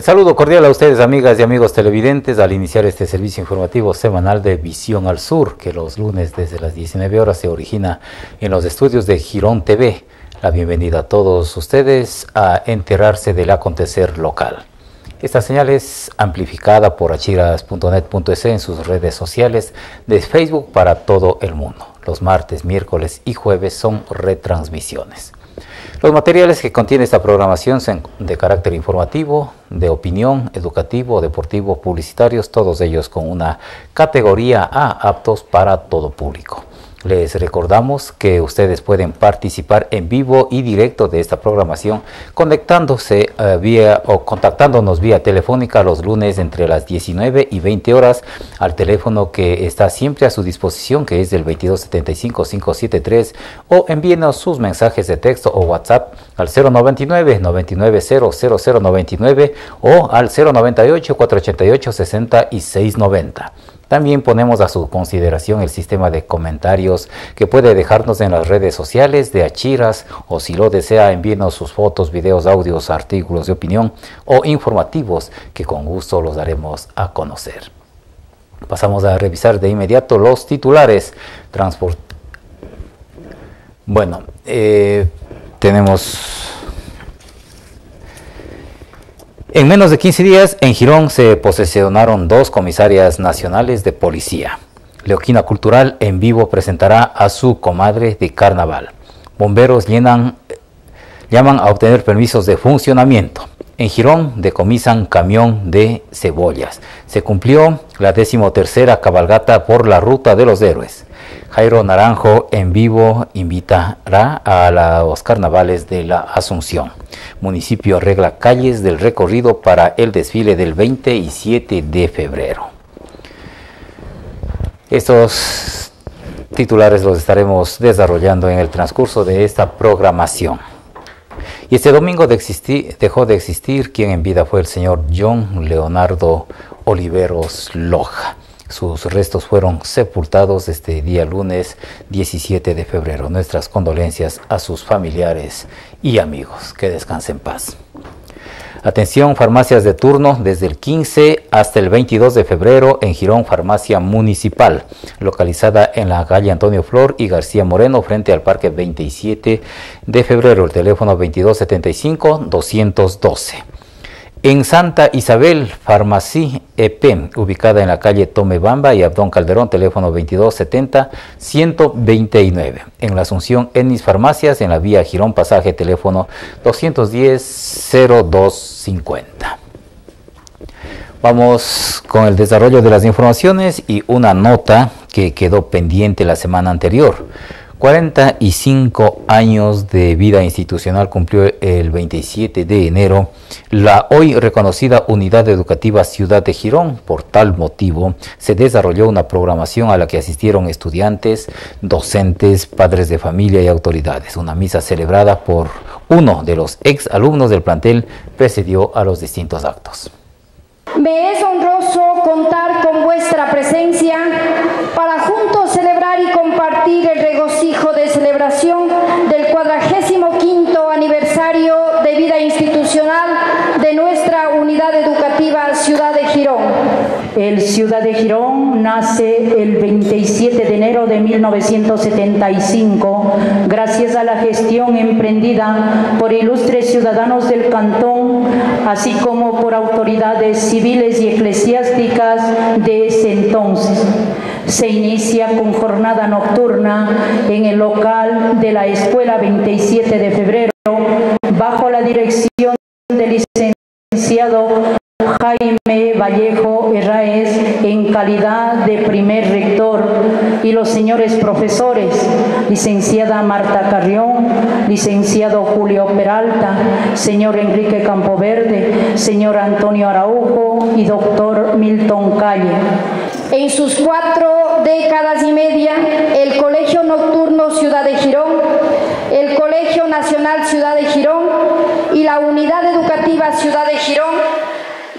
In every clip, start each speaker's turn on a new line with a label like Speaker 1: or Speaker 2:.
Speaker 1: El saludo cordial a ustedes, amigas y amigos televidentes, al iniciar este servicio informativo semanal de Visión al Sur, que los lunes desde las 19 horas se origina en los estudios de Girón TV. La bienvenida a todos ustedes a enterarse del acontecer local. Esta señal es amplificada por achiras.net.es en sus redes sociales de Facebook para todo el mundo. Los martes, miércoles y jueves son retransmisiones. Los materiales que contiene esta programación son de carácter informativo, de opinión, educativo, deportivo, publicitarios, todos ellos con una categoría A aptos para todo público. Les recordamos que ustedes pueden participar en vivo y directo de esta programación conectándose uh, vía o contactándonos vía telefónica los lunes entre las 19 y 20 horas al teléfono que está siempre a su disposición que es el 2275-573 o envíenos sus mensajes de texto o WhatsApp al 099 9900099 o al 098 488 6690. También ponemos a su consideración el sistema de comentarios que puede dejarnos en las redes sociales de Achiras o si lo desea envíenos sus fotos, videos, audios, artículos de opinión o informativos que con gusto los daremos a conocer. Pasamos a revisar de inmediato los titulares. Transport bueno, eh, tenemos En menos de 15 días, en Girón se posesionaron dos comisarias nacionales de policía. Leoquina Cultural en vivo presentará a su comadre de carnaval. Bomberos llenan, llaman a obtener permisos de funcionamiento. En Girón decomisan camión de cebollas. Se cumplió la decimotercera cabalgata por la Ruta de los Héroes. Jairo Naranjo en vivo invitará a los carnavales de la Asunción. Municipio arregla calles del recorrido para el desfile del 27 de febrero. Estos titulares los estaremos desarrollando en el transcurso de esta programación. Y este domingo dejó de existir quien en vida fue el señor John Leonardo Oliveros Loja. Sus restos fueron sepultados este día lunes 17 de febrero. Nuestras condolencias a sus familiares y amigos. Que descansen en paz. Atención, farmacias de turno desde el 15 hasta el 22 de febrero en Girón Farmacia Municipal, localizada en la calle Antonio Flor y García Moreno frente al Parque 27 de febrero, el teléfono 2275-212. En Santa Isabel, Farmací EP, ubicada en la calle Tomebamba y Abdón Calderón, teléfono 2270-129. En la Asunción, Enis Farmacias, en la vía Girón Pasaje, teléfono 210-0250. Vamos con el desarrollo de las informaciones y una nota que quedó pendiente la semana anterior. 45 años de vida institucional cumplió el 27 de enero la hoy reconocida Unidad Educativa Ciudad de Girón. Por tal motivo, se desarrolló una programación a la que asistieron estudiantes, docentes, padres de familia y autoridades. Una misa celebrada por uno de los ex alumnos del plantel precedió a los distintos actos.
Speaker 2: Me es honroso contar con vuestra presencia para juntos celebrar y compartir el regocijo de celebración del cuadragésimo quinto aniversario de vida institucional de nuestra unidad educativa Ciudad de Girón.
Speaker 3: El Ciudad de Girón nace el 27 de enero de 1975 gracias a la gestión emprendida por ilustres ciudadanos del cantón, así como por autoridades civiles y eclesiásticas de ese entonces. Se inicia con jornada nocturna en el local de la Escuela 27 de febrero bajo la dirección licenciado Jaime Vallejo Herráez en calidad de primer rector y los señores profesores, licenciada Marta Carrión, licenciado Julio Peralta, señor Enrique Campoverde, señor Antonio Araujo y doctor Milton Calle.
Speaker 2: En sus cuatro décadas y media, el Colegio Nocturno Ciudad de Girón, el Colegio Nacional Ciudad de Girón y la Unidad Educativa Ciudad de Girón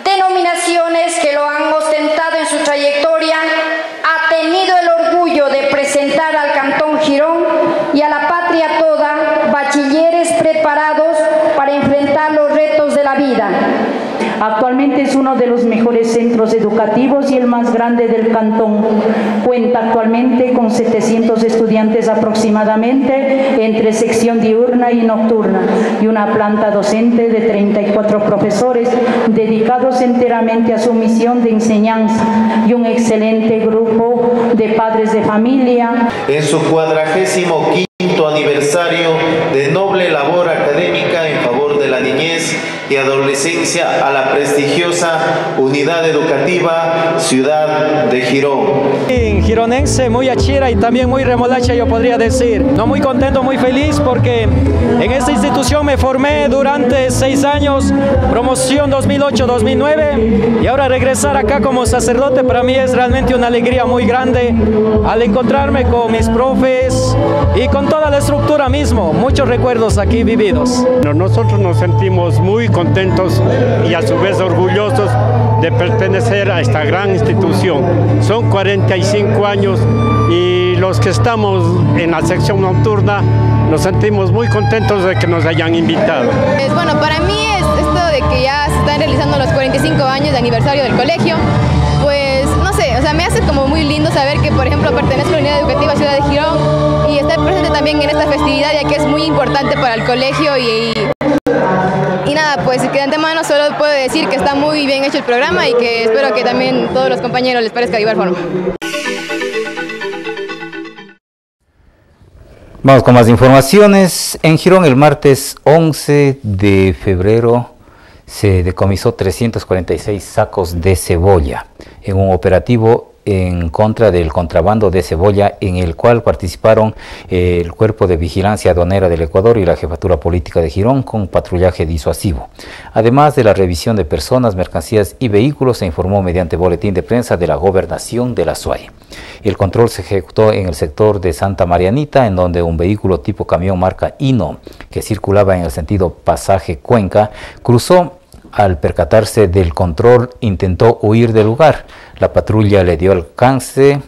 Speaker 2: denominaciones que lo han ostentado en su trayectoria, ha tenido el orgullo de presentar al Cantón Girón y a la patria toda bachilleres preparados para enfrentar los retos de la vida.
Speaker 3: Actualmente uno de los mejores centros educativos y el más grande del cantón. Cuenta actualmente con 700 estudiantes aproximadamente entre sección diurna y nocturna y una planta docente de 34 profesores dedicados enteramente a su misión de enseñanza y un excelente grupo de padres de familia.
Speaker 4: En su cuadragésimo quinto aniversario de noble labor académica en favor de la niñez y adolescencia a la prestigiosa Unidad Educativa Ciudad de Girón.
Speaker 5: En gironense, muy achira y también muy remolacha, yo podría decir. No muy contento, muy feliz porque en esta institución me formé durante seis años, promoción 2008-2009 y ahora regresar acá como sacerdote para mí es realmente una alegría muy grande al encontrarme con mis profes y con toda la estructura mismo, muchos recuerdos aquí vividos.
Speaker 6: Nosotros nos sentimos muy contentos contentos y a su vez orgullosos de pertenecer a esta gran institución. Son 45 años y los que estamos en la sección nocturna nos sentimos muy contentos de que nos hayan invitado.
Speaker 7: Es, bueno, para mí es esto de que ya se están realizando los 45 años de aniversario del colegio, pues no sé, o sea, me hace como muy lindo saber que, por ejemplo, pertenezco a la Unidad Educativa Ciudad de Girón y estar presente también en esta festividad, ya que es muy importante para el colegio y, pues de antemano solo puedo decir que está muy bien hecho el programa y que espero que también todos los compañeros les parezca de igual forma.
Speaker 1: Vamos con más informaciones. En Girón el martes 11 de febrero se decomisó 346 sacos de cebolla en un operativo en contra del contrabando de cebolla en el cual participaron eh, el Cuerpo de Vigilancia Aduanera del Ecuador y la Jefatura Política de Girón con patrullaje disuasivo. Además de la revisión de personas, mercancías y vehículos, se informó mediante boletín de prensa de la Gobernación de la SUAY. El control se ejecutó en el sector de Santa Marianita, en donde un vehículo tipo camión marca Hino, que circulaba en el sentido pasaje Cuenca, cruzó al percatarse del control, intentó huir del lugar. La patrulla le dio alcance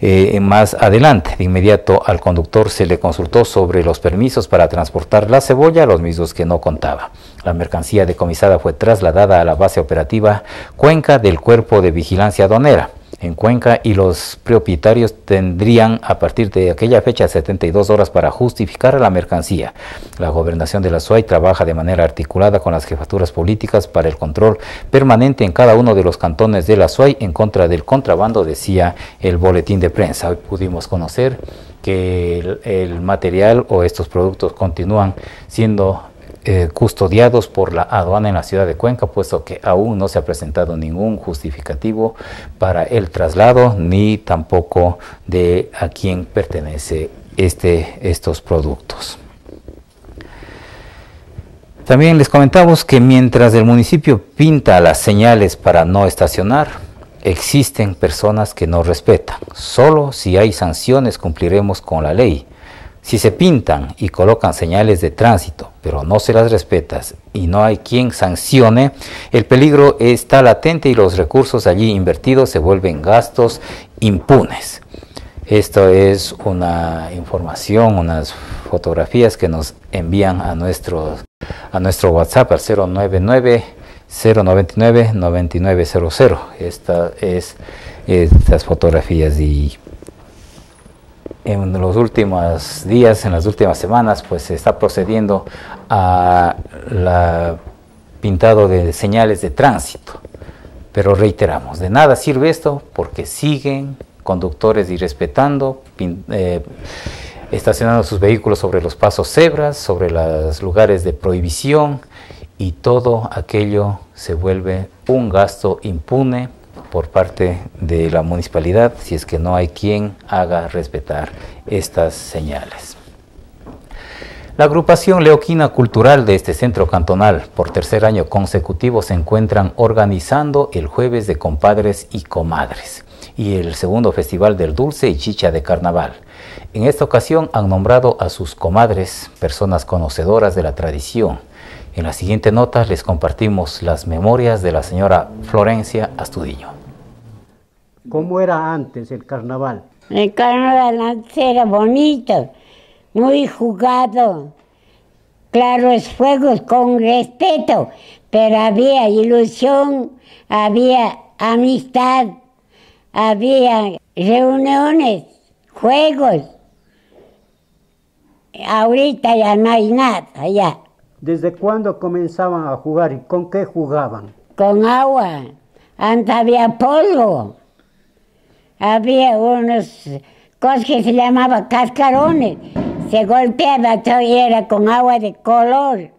Speaker 1: eh, más adelante. De inmediato al conductor se le consultó sobre los permisos para transportar la cebolla, los mismos que no contaba. La mercancía decomisada fue trasladada a la base operativa Cuenca del Cuerpo de Vigilancia Aduanera en Cuenca y los propietarios tendrían a partir de aquella fecha 72 horas para justificar la mercancía. La gobernación de la SUAY trabaja de manera articulada con las jefaturas políticas para el control permanente en cada uno de los cantones de la SUAY en contra del contrabando, decía el boletín de prensa. Hoy pudimos conocer que el, el material o estos productos continúan siendo eh, custodiados por la aduana en la ciudad de Cuenca, puesto que aún no se ha presentado ningún justificativo para el traslado ni tampoco de a quién pertenece este, estos productos. También les comentamos que mientras el municipio pinta las señales para no estacionar, existen personas que no respetan. Solo si hay sanciones cumpliremos con la ley. Si se pintan y colocan señales de tránsito, pero no se las respetas y no hay quien sancione, el peligro está latente y los recursos allí invertidos se vuelven gastos impunes. Esto es una información, unas fotografías que nos envían a nuestro, a nuestro WhatsApp al 099 099 9900. Estas es estas fotografías y en los últimos días, en las últimas semanas, pues se está procediendo a la pintado de señales de tránsito. Pero reiteramos, de nada sirve esto porque siguen conductores irrespetando, eh, estacionando sus vehículos sobre los pasos cebras, sobre los lugares de prohibición y todo aquello se vuelve un gasto impune por parte de la municipalidad si es que no hay quien haga respetar estas señales. La agrupación Leoquina Cultural de este centro cantonal, por tercer año consecutivo, se encuentran organizando el Jueves de Compadres y Comadres y el segundo Festival del Dulce y Chicha de Carnaval. En esta ocasión han nombrado a sus comadres, personas conocedoras de la tradición, en la siguiente nota les compartimos las memorias de la señora Florencia Astudillo.
Speaker 8: ¿Cómo era antes el carnaval?
Speaker 9: El carnaval antes era bonito, muy jugado. claros fuegos con respeto, pero había ilusión, había amistad, había reuniones, juegos. Ahorita ya no hay nada, ya.
Speaker 8: ¿Desde cuándo comenzaban a jugar y con qué jugaban?
Speaker 9: Con agua. Antes había polvo. Había unos cosas que se llamaban cascarones. Se golpeaba todo y era con agua de color.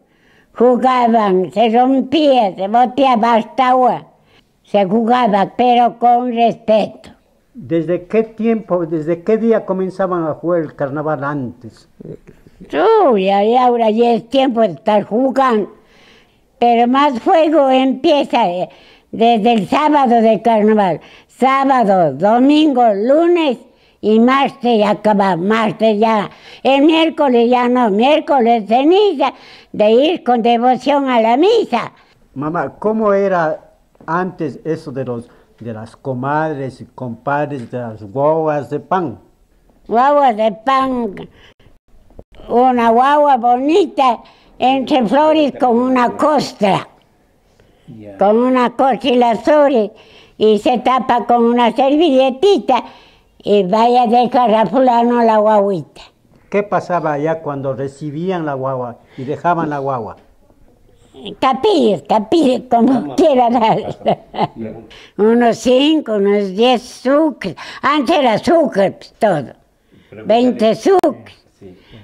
Speaker 9: Jugaban, se rompía, se boteaba hasta agua. Se jugaba, pero con respeto.
Speaker 8: ¿Desde qué tiempo, desde qué día comenzaban a jugar el carnaval antes?
Speaker 9: Uy, ahora ya es tiempo de estar jugando. Pero más fuego empieza eh, desde el sábado de carnaval. Sábado, domingo, lunes y martes ya acaba. Martes ya. El miércoles ya no. Miércoles ceniza de ir con devoción a la misa.
Speaker 8: Mamá, ¿cómo era antes eso de los de las comadres y compadres, de las guaguas de pan?
Speaker 9: Guaguas de pan una guagua bonita entre flores con una costra, con una costra y la sobre, y se tapa con una servilletita y vaya a dejar a fulano la guaguita.
Speaker 8: ¿Qué pasaba allá cuando recibían la guagua y dejaban la guagua?
Speaker 9: Capillos, capillos, como quieran unos cinco, unos diez sucres. Antes era azúcar pues, todo. Veinte sucres.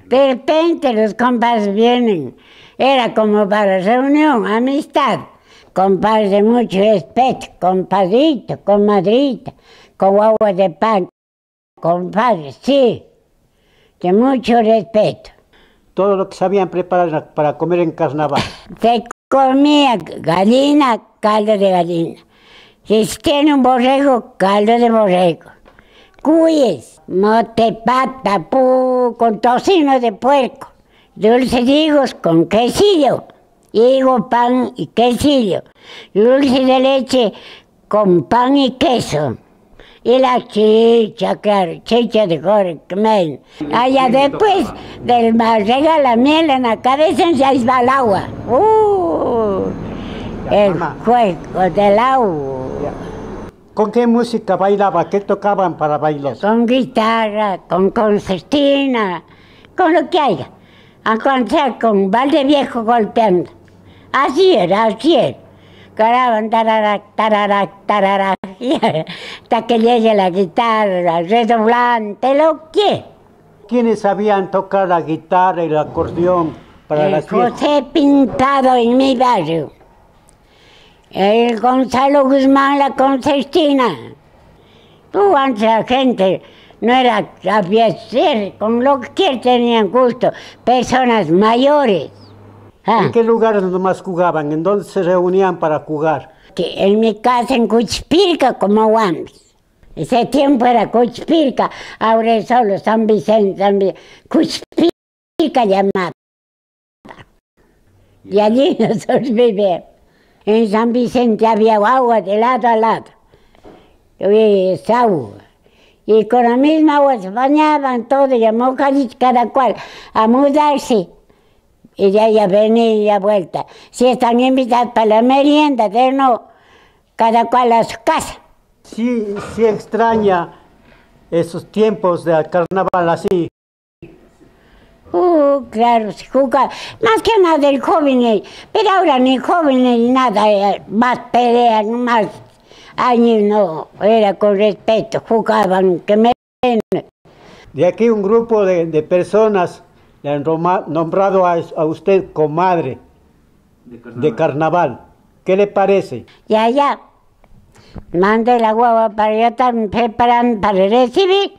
Speaker 9: De repente los compadres vienen. Era como para reunión, amistad. Compadres de mucho respeto, compadrito, comadrita, con agua de pan. Compadres, sí, de mucho respeto.
Speaker 8: Todo lo que sabían preparar para comer en carnaval.
Speaker 9: Se comía gallina, caldo de gallina. Si tiene un borrego, caldo de borrego. Cuyes, motepata, pu, con tocino de puerco. Dulces higos con quesillo. Higo, pan y quesillo. Dulce de leche con pan y queso. Y la chicha, claro, chicha de Jorge Allá después del mar regala miel en la cabeza y se va el agua. Uh, el juego del agua.
Speaker 8: ¿Con qué música bailaba? ¿Qué tocaban para bailar?
Speaker 9: Con guitarra, con concertina, con lo que haya. A con balde viejo golpeando. Así era, así era. Caraban tararac, tararac, tararac, hasta que llegue la guitarra, redoblante, lo que.
Speaker 8: ¿Quiénes sabían tocar la guitarra y el acordeón para
Speaker 9: el
Speaker 8: las fiestas?
Speaker 9: José Pintado en mi barrio. El Gonzalo Guzmán, la concertina. Tú antes la gente no era, ser, con lo que tenían gusto, personas mayores.
Speaker 8: Ah. ¿En qué lugares nomás jugaban? ¿En dónde se reunían para jugar?
Speaker 9: Que en mi casa en Cuchpilca, como Guambis. Ese tiempo era Cuchpilca, ahora es solo San Vicente, San Vicente. Cuchpilca llamaba. Y allí nosotros vivíamos. En San Vicente había agua de lado a lado. Y agua. Y con la misma agua se bañaban todos, llamó cada cual a mudarse. Y ya, ya venía ya vuelta. Si están invitados para la merienda, de no, cada cual a su casa.
Speaker 8: Sí, sí extraña esos tiempos de carnaval así.
Speaker 9: Uh, claro, se jugaba. Más que nada el joven, pero ahora ni joven ni nada, eh, más peleas, más años no, era con respeto, jugaban, que me...
Speaker 8: De aquí un grupo de, de personas le han nombrado a, a, usted comadre de carnaval. de carnaval. ¿Qué le parece?
Speaker 9: Ya, ya. Mande la guagua para ya estar preparando para recibir.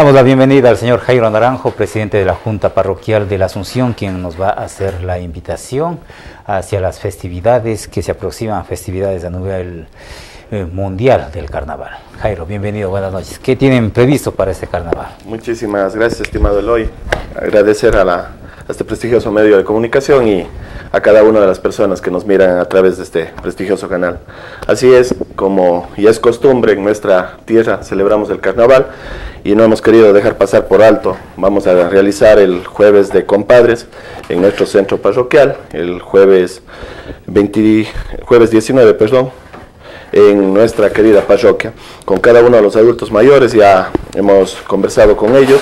Speaker 1: Damos la bienvenida al señor Jairo Naranjo, presidente de la Junta Parroquial de la Asunción, quien nos va a hacer la invitación hacia las festividades que se aproximan, festividades a nivel eh, mundial del carnaval. Jairo, bienvenido, buenas noches. ¿Qué tienen previsto para este carnaval?
Speaker 10: Muchísimas gracias, estimado Eloy. Agradecer a, la, este prestigioso medio de comunicación y a cada una de las personas que nos miran a través de este prestigioso canal. Así es, como ya es costumbre en nuestra tierra, celebramos el carnaval y no hemos querido dejar pasar por alto. Vamos a realizar el jueves de compadres en nuestro centro parroquial, el jueves, 20, jueves 19, perdón, en nuestra querida parroquia. Con cada uno de los adultos mayores ya hemos conversado con ellos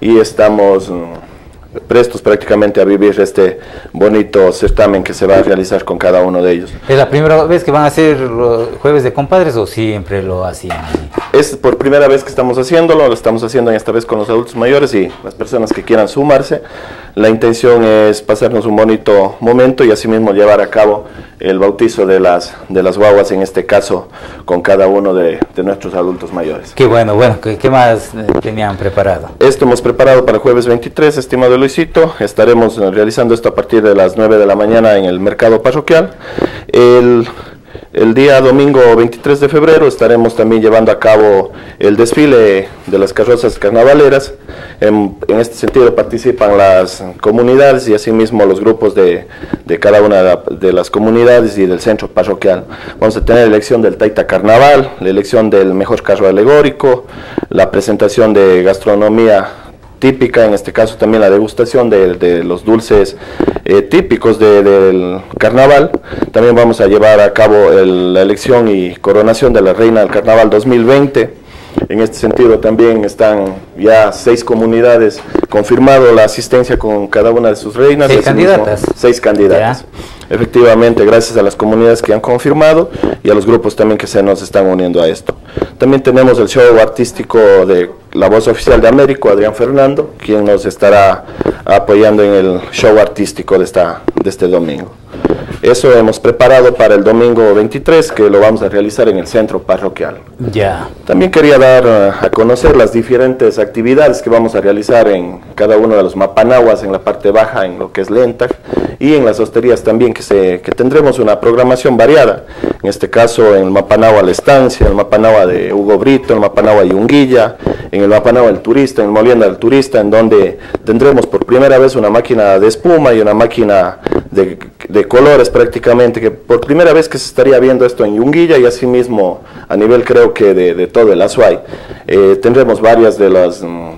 Speaker 10: y estamos mm, prestos prácticamente a vivir este bonito certamen que se va a realizar con cada uno de ellos.
Speaker 1: ¿Es la primera vez que van a hacer los jueves de compadres o siempre lo hacían?
Speaker 10: Es por primera vez que estamos haciéndolo, lo estamos haciendo esta vez con los adultos mayores y las personas que quieran sumarse. La intención es pasarnos un bonito momento y asimismo llevar a cabo el bautizo de las, de las guaguas, en este caso con cada uno de, de nuestros adultos mayores.
Speaker 1: Qué bueno, bueno, ¿qué, qué más eh, tenían preparado?
Speaker 10: Esto hemos preparado para el jueves 23, estimado Luisito. Estaremos realizando esto a partir de las 9 de la mañana en el mercado parroquial. El el día domingo 23 de febrero estaremos también llevando a cabo el desfile de las carrozas carnavaleras. En, este sentido participan las comunidades y asimismo los grupos de, de cada una de, las comunidades y del centro parroquial. Vamos a tener la elección del Taita Carnaval, la elección del mejor carro alegórico, la presentación de gastronomía típica, en este caso también la degustación de, de los dulces eh, típicos de, del carnaval. También vamos a llevar a cabo el, la elección y coronación de la reina del carnaval 2020. En este sentido también están ya seis comunidades confirmado la asistencia con cada una de sus reinas.
Speaker 1: ¿Seis candidatas?
Speaker 10: Seis candidatas. ¿Ya? Efectivamente, gracias a las comunidades que han confirmado y a los grupos también que se nos están uniendo a esto. También tenemos el show artístico de la voz oficial de Américo, Adrián Fernando, quien nos estará apoyando en el show artístico de, esta, de este domingo. Eso hemos preparado para el domingo 23, que lo vamos a realizar en el centro parroquial.
Speaker 1: Ya.
Speaker 10: También quería dar uh, a conocer las diferentes actividades que vamos a realizar en cada uno de los mapanaguas, en la parte baja, en lo que es Lenta, y en las hosterías también, que, tendremos una programación variada. En este caso, en el mapanagua La Estancia, el mapanagua de Hugo Brito, en el mapanagua Yunguilla, en el mapanagua El Turista, en Molienda del Turista, en donde tendremos por primera vez una máquina de espuma y una máquina de, de colores prácticamente, que por primera vez que se estaría viendo esto en Yunguilla y asimismo a nivel creo que de, todo el Azuay. Eh, tendremos varias de las, mm,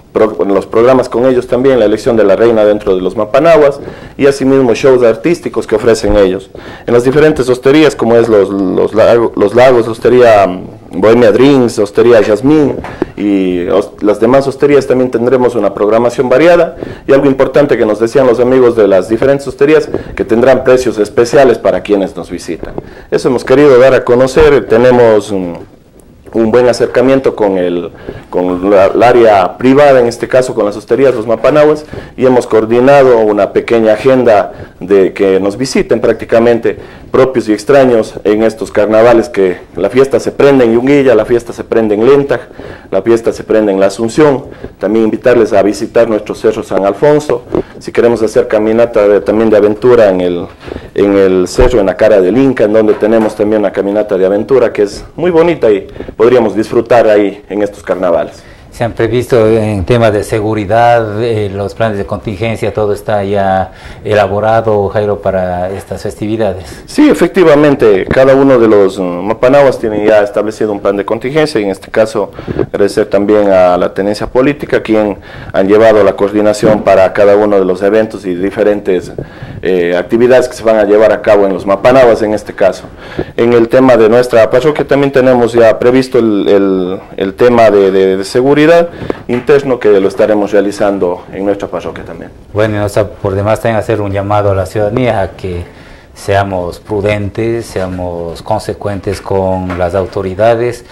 Speaker 10: los programas con ellos también, la elección de la reina dentro de los mapanaguas y asimismo shows artísticos que ofrecen ellos. En las diferentes hosterías como es los, los, lago, los lagos, hostería Bohemia Drinks, Hostería Jasmine y las demás hosterías también tendremos una programación variada y algo importante que nos decían los amigos de las diferentes hosterías que tendrán precios especiales para quienes nos visitan. Eso hemos querido dar a conocer, tenemos un, un buen acercamiento con el, con la, área privada, en este caso con las hosterías, los mapanahuas, y hemos coordinado una pequeña agenda de que nos visiten prácticamente propios y extraños en estos carnavales que la fiesta se prende en Yunguilla, la fiesta se prende en Lentag, la fiesta se prende en La Asunción, también invitarles a visitar nuestro Cerro San Alfonso, si queremos hacer caminata también de aventura en el, en el cerro, en la cara del Inca, en donde tenemos también una caminata de aventura que es muy bonita y podríamos disfrutar ahí en estos carnavales.
Speaker 1: ¿Se han previsto en temas de seguridad, eh, los planes de contingencia, todo está ya elaborado, Jairo, para estas festividades?
Speaker 10: Sí, efectivamente, cada uno de los mapanaguas tiene ya establecido un plan de contingencia y en este caso agradecer también a la tenencia política, quien han llevado la coordinación para cada uno de los eventos y diferentes eh, actividades que se van a llevar a cabo en los mapanaguas en este caso. En el tema de nuestra parroquia también tenemos ya previsto el, tema de seguridad interno que lo estaremos realizando en nuestra parroquia también.
Speaker 1: Bueno, o sea, por demás también hacer un llamado a la ciudadanía a que seamos prudentes, seamos consecuentes con las autoridades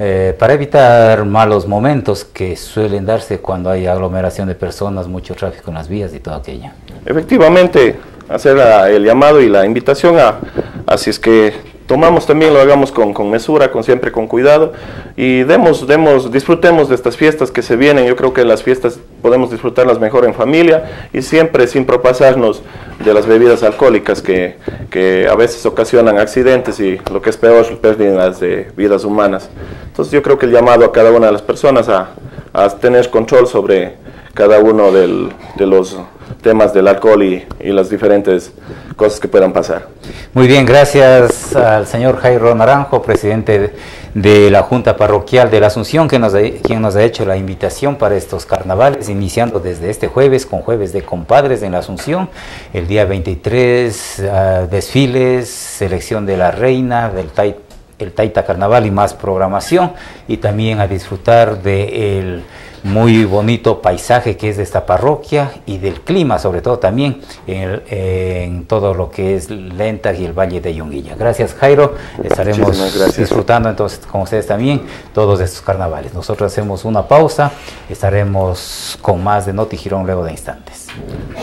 Speaker 1: eh, para evitar malos momentos que suelen darse cuando hay aglomeración de personas, mucho tráfico en las vías y todo aquello.
Speaker 10: Efectivamente, hacer el llamado y la invitación a, a si es que tomamos también lo hagamos con, con, mesura, con siempre con cuidado y demos, demos, disfrutemos de estas fiestas que se vienen. Yo creo que las fiestas podemos disfrutarlas mejor en familia y siempre sin propasarnos de las bebidas alcohólicas que, que a veces ocasionan accidentes y lo que es peor, pérdidas de vidas humanas. Entonces yo creo que el llamado a cada una de las personas a, a tener control sobre cada uno del, de los temas del alcohol y, y, las diferentes cosas que puedan pasar.
Speaker 1: Muy bien, gracias al señor Jairo Naranjo, presidente de la Junta Parroquial de la Asunción, que nos, quien nos ha hecho la invitación para estos carnavales, iniciando desde este jueves con Jueves de Compadres en la Asunción, el día 23, uh, desfiles, selección de la reina, del Tai, el Taita Carnaval y más programación, y también a disfrutar de el muy bonito paisaje que es de esta parroquia y del clima, sobre todo también en, el, en todo lo que es Lenta y el Valle de Yunguilla. Gracias Jairo, estaremos gracias. disfrutando entonces con ustedes también todos estos carnavales. Nosotros hacemos una pausa, estaremos con más de Noti Girón luego de instantes.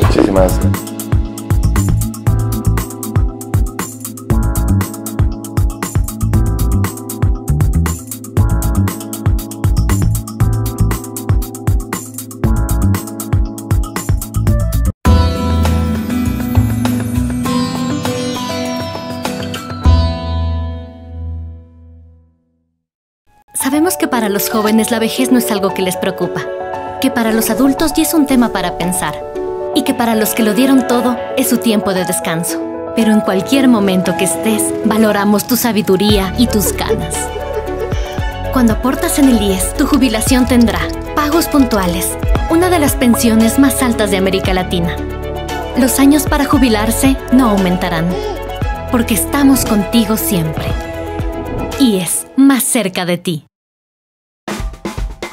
Speaker 10: Muchísimas gracias.
Speaker 11: Los jóvenes la vejez no es algo que les preocupa, que para los adultos ya es un tema para pensar y que para los que lo dieron todo es su tiempo de descanso. Pero en cualquier momento que estés, valoramos tu sabiduría y tus ganas. Cuando aportas en el IES, tu jubilación tendrá pagos puntuales, una de las pensiones más altas de América Latina. Los años para jubilarse no aumentarán, porque estamos contigo siempre. IES, más cerca de ti.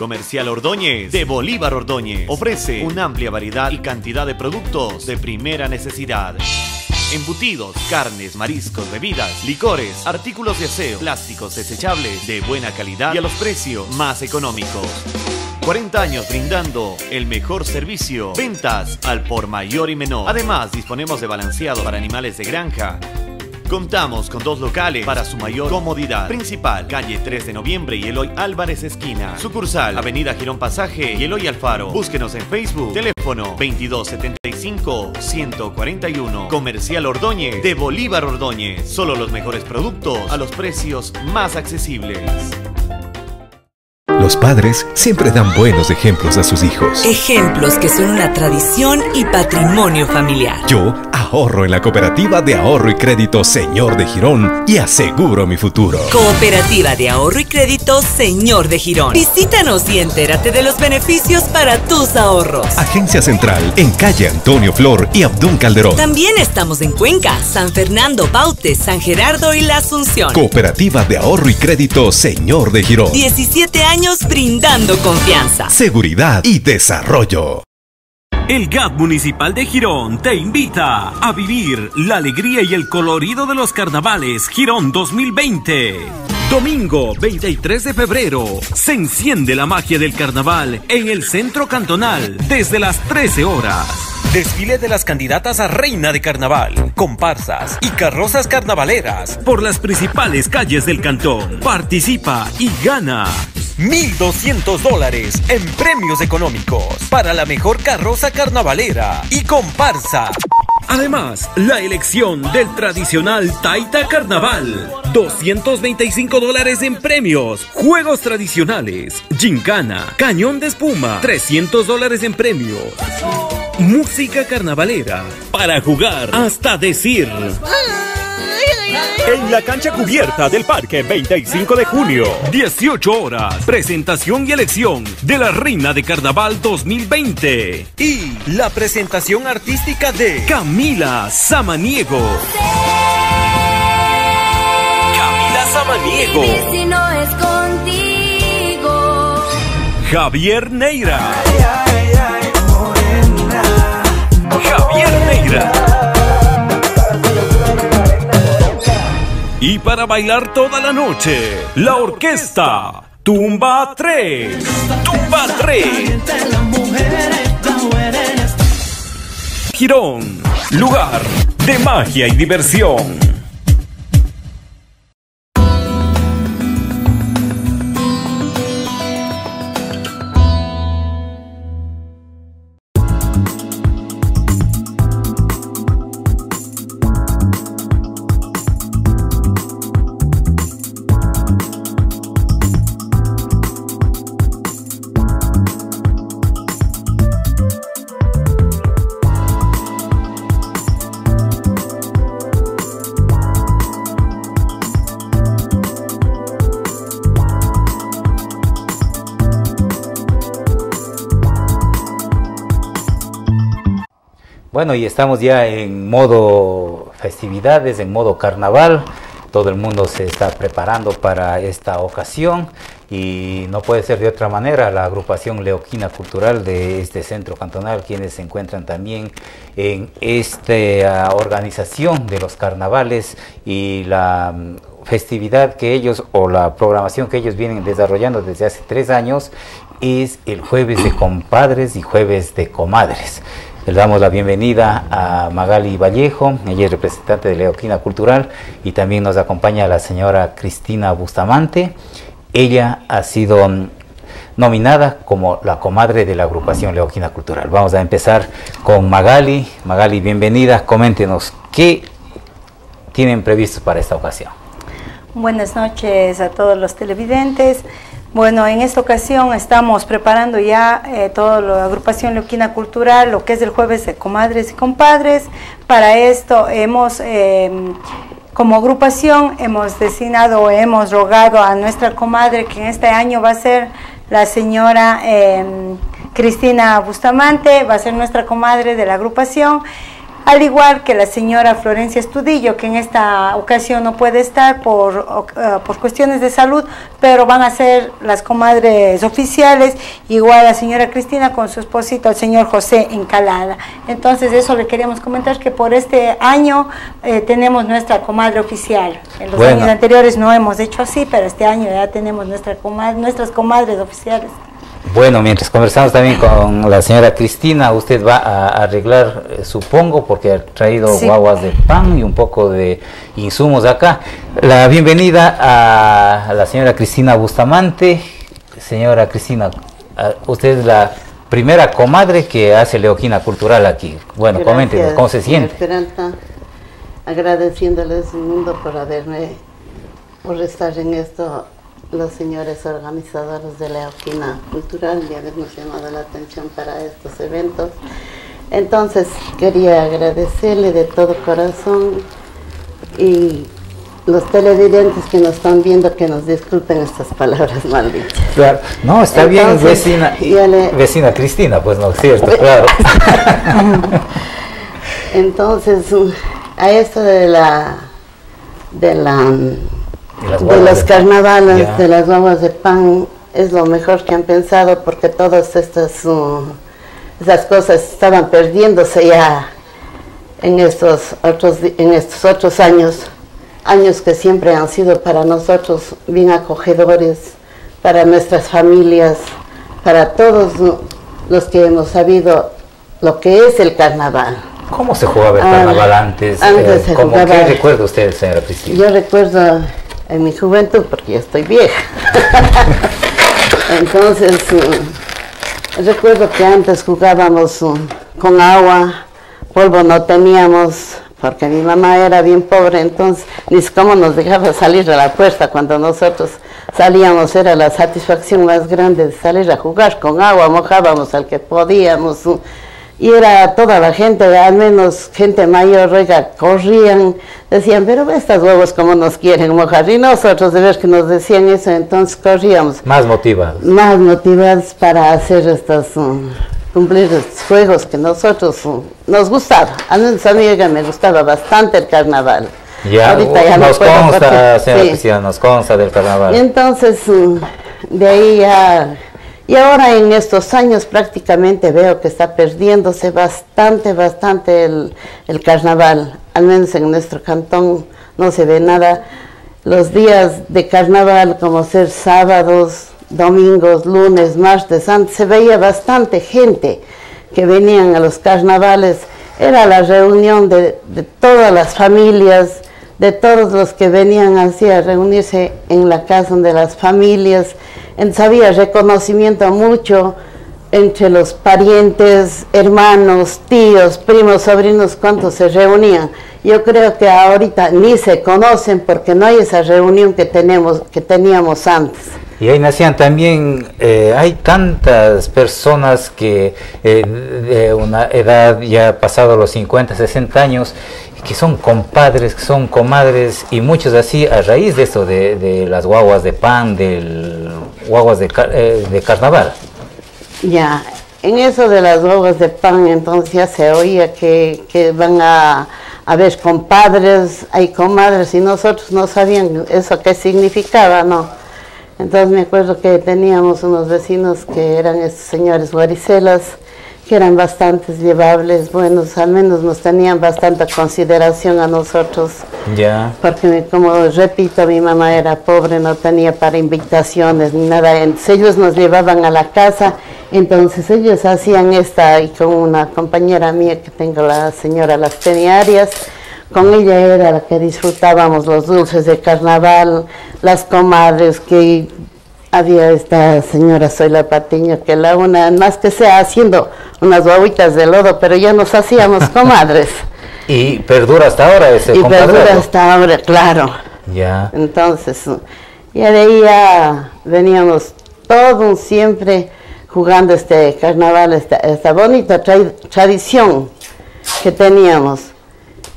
Speaker 12: Comercial Ordóñez de Bolívar Ordóñez ofrece una amplia variedad y cantidad de productos de primera necesidad. Embutidos, carnes, mariscos, bebidas, licores, artículos de aseo, plásticos desechables de buena calidad y a los precios más económicos. 40 años brindando el mejor servicio. Ventas al por mayor y menor. Además, disponemos de balanceado para animales de granja Contamos con dos locales para su mayor comodidad. Principal, calle 3 de noviembre y Eloy Álvarez Esquina. Sucursal, Avenida Girón Pasaje y Eloy Alfaro. Búsquenos en Facebook. Teléfono 2275-141. Comercial Ordóñez de Bolívar Ordóñez. Solo los mejores productos a los precios más accesibles.
Speaker 13: Los padres siempre dan buenos ejemplos a sus hijos.
Speaker 14: Ejemplos que son una tradición y patrimonio familiar.
Speaker 13: Yo ahorro en la cooperativa de ahorro y crédito Señor de Girón y aseguro mi futuro.
Speaker 14: Cooperativa de ahorro y crédito Señor de Girón. Visítanos y entérate de los beneficios para tus ahorros.
Speaker 13: Agencia Central en calle Antonio Flor y Abdún Calderón.
Speaker 14: También estamos en Cuenca, San Fernando, Baute, San Gerardo y La Asunción.
Speaker 13: Cooperativa de ahorro y crédito Señor de Girón.
Speaker 14: 17 años brindando confianza,
Speaker 13: seguridad y desarrollo.
Speaker 15: El GAT Municipal de Girón te invita a vivir la alegría y el colorido de los carnavales Girón 2020. Domingo 23 de febrero se enciende la magia del carnaval en el centro cantonal desde las 13 horas. Desfile de las candidatas a reina de carnaval, comparsas y carrozas carnavaleras por las principales calles del cantón. Participa y gana 1.200 dólares en premios económicos para la mejor carroza carnavalera y comparsa. Además, la elección del tradicional Taita Carnaval. 225 dólares en premios. Juegos tradicionales. Gincana. Cañón de espuma. 300 dólares en premios. Música carnavalera. Para jugar hasta decir. En la cancha cubierta del Parque 25 de junio, 18 horas, presentación y elección de la Reina de Carnaval 2020 y la presentación artística de Camila Samaniego. Camila Samaniego.
Speaker 16: Si no es contigo.
Speaker 15: Javier Neira. Javier Neira. Y para bailar toda la noche, la orquesta Tumba 3. Tumba 3. Girón, lugar de magia y diversión.
Speaker 1: Bueno, y estamos ya en modo festividades, en modo carnaval. Todo el mundo se está preparando para esta ocasión y no puede ser de otra manera. La agrupación Leoquina Cultural de este centro cantonal, quienes se encuentran también en esta organización de los carnavales y la mm, festividad que ellos o la programación que ellos vienen desarrollando desde hace tres años es el jueves de compadres y jueves de comadres. Le damos la bienvenida a Magali Vallejo, ella es representante de Leoquina Cultural y también nos acompaña la señora Cristina Bustamante. Ella ha sido nominada como la comadre de la agrupación Leoquina Cultural. Vamos a empezar con Magali. Magali, bienvenida. Coméntenos qué tienen previsto para esta ocasión.
Speaker 16: Buenas noches a todos los televidentes. Bueno, en esta ocasión estamos preparando ya eh, toda la agrupación Leoquina Cultural, lo que es el jueves de comadres y compadres. Para esto hemos, em, como agrupación, hemos destinado, hemos rogado a nuestra comadre que en este año va a ser la señora em, Cristina Bustamante, va a ser nuestra comadre de la agrupación al igual que la señora Florencia Estudillo, que en esta ocasión no puede estar por, eh, por cuestiones de salud, pero van a ser las comadres oficiales, igual la señora Cristina con su esposito, el señor José Encalada. Entonces eso le queríamos comentar que por este año eh, tenemos nuestra comadre oficial. En los años anteriores no hemos hecho así, pero este año ya tenemos nuestra comadre, nuestras comadres oficiales.
Speaker 1: Bueno, mientras conversamos también con la señora Cristina, usted va a arreglar, eh, supongo, porque ha traído guaguas de pan y un poco de insumos acá. La bienvenida a la señora Cristina Bustamante. Señora Cristina, usted es la primera comadre que hace Leoquina Cultural aquí. Bueno, coméntenos, ¿cómo se siente?
Speaker 17: Esperanza, agradeciéndoles mundo por haberme, por estar en esto los señores organizadores de la Oquina Cultural y habernos llamado la atención para estos eventos. Entonces quería agradecerle de todo corazón y los televidentes que nos están viendo que nos disculpen estas palabras malditas.
Speaker 1: Claro, no, está bien, vecina, vecina Cristina, pues no es cierto, claro.
Speaker 17: Entonces, a esto de la de la de, los carnavales, de las guaguas de pan, es lo mejor que han pensado porque todas estas uh, esas cosas estaban perdiéndose ya en estos otros en estos otros años, años que siempre han sido para nosotros bien acogedores, para nuestras familias, para todos los que hemos sabido lo que es el carnaval.
Speaker 1: ¿Cómo se jugaba el carnaval antes? antes eh, ¿Qué recuerda usted, señora Cristina?
Speaker 17: Yo recuerdo en mi juventud, porque ya estoy vieja. Entonces, uh, recuerdo que antes jugábamos uh, con agua, polvo no teníamos, porque mi mamá era bien pobre, entonces ni cómo nos dejaba salir a la puerta cuando nosotros salíamos, era la satisfacción más grande de salir a jugar con agua, mojábamos al que podíamos. Y era toda la gente, al menos gente mayor, oiga, corrían, decían, pero estos huevos como nos quieren mojar. Y nosotros, de ver que nos decían eso, entonces corríamos.
Speaker 1: Más motivados.
Speaker 17: Más motivados para hacer estos, um, cumplir estos juegos que nosotros um, nos gustaba. A menos a mí me gustaba bastante el carnaval.
Speaker 1: Ya, Ahorita ya nos consta, señora nos consta del carnaval.
Speaker 17: Y entonces, um, de ahí ya y ahora en estos años prácticamente veo que está perdiéndose bastante, bastante el, carnaval. Al menos en nuestro cantón no se ve nada. Los días de carnaval, como ser sábados, domingos, lunes, martes, antes se veía bastante gente que venían a los carnavales. Era la reunión de, de todas las familias, de todos los que venían así a reunirse en la casa de las familias había reconocimiento mucho entre los parientes, hermanos, tíos, primos, sobrinos, cuantos se reunían. Yo creo que ahorita ni se conocen porque no hay esa reunión que, tenemos, que teníamos antes.
Speaker 1: Y ahí nacían también, eh, hay tantas personas que eh, de una edad ya pasado los 50, 60 años, que son compadres, que son comadres y muchos así a raíz de eso, de, las guaguas de pan, del guaguas de, eh, de carnaval.
Speaker 17: Ya, en eso de las guaguas de pan, entonces ya se oía que, que van a, ver compadres, hay comadres, y nosotros no sabíamos eso qué significaba, ¿no? Entonces me acuerdo que teníamos unos vecinos que eran estos señores guaricelas, que eran bastante llevables, buenos, al menos nos tenían bastante consideración a nosotros.
Speaker 1: Ya.
Speaker 17: Porque como repito, mi mamá era pobre, no tenía para invitaciones ni nada. Entonces ellos nos llevaban a la casa, entonces ellos hacían esta, y con una compañera mía que tengo, la señora Las Teniarias, con ella era la que disfrutábamos los dulces de carnaval, las comadres que había esta señora Soyla Patiño, que la una, más que sea haciendo unas guaguitas de lodo, pero ya nos hacíamos comadres.
Speaker 1: y perdura hasta ahora ese
Speaker 17: Y perdura hasta ahora, claro.
Speaker 1: Ya.
Speaker 17: Entonces, ya de ahí ya veníamos todo siempre jugando este carnaval, esta, esta bonita tradición que teníamos.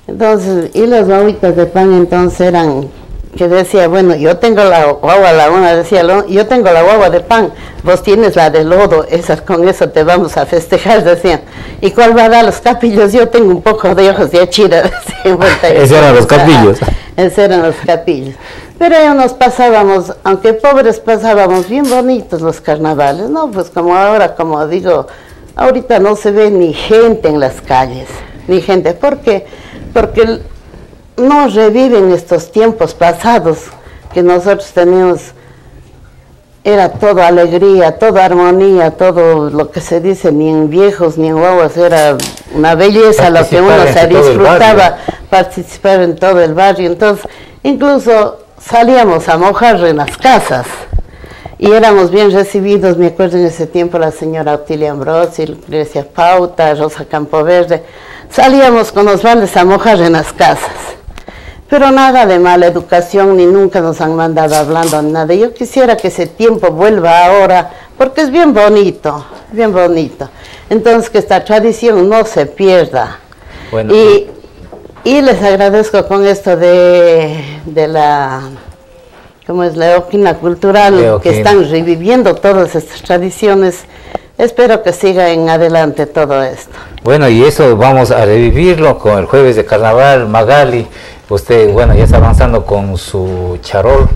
Speaker 17: Entonces, y las guaguitas de pan entonces eran que decía, bueno, yo tengo la guagua, la una decía, yo tengo la guagua de pan, vos tienes la de lodo, esas, con eso te vamos a festejar, decían. ¿Y cuál va a dar los capillos? Yo tengo un poco de ojos de achira,
Speaker 1: Esos eran los capillos.
Speaker 17: Esos eran los capillos. Pero ya nos pasábamos, aunque pobres pasábamos bien bonitos los carnavales, ¿no? Pues como ahora, como digo, ahorita no se ve ni gente en las calles, ni gente. ¿Por qué? Porque no reviven estos tiempos pasados que nosotros teníamos, era todo alegría, toda armonía, todo lo que se dice, ni en viejos ni en guaguas, era una belleza lo que uno se disfrutaba, participar en todo el barrio. Entonces, incluso salíamos a mojar en las casas y éramos bien recibidos, me acuerdo en ese tiempo la señora Otilia Ambrosi, Lucrecia Pauta, Rosa Campoverde, salíamos con los vales a mojar en las casas pero nada de mala educación, ni nunca nos han mandado hablando nada. Yo quisiera que ese tiempo vuelva ahora, porque es bien bonito, bien bonito. Entonces, que esta tradición no se pierda. y, y, les agradezco con esto de, de la, ¿cómo es? La Eoquina Cultural, que están reviviendo todas estas tradiciones. Espero que siga en adelante todo esto.
Speaker 1: Bueno, y eso vamos a revivirlo con el jueves de carnaval, Magali. Usted, bueno, ya está avanzando con su charol.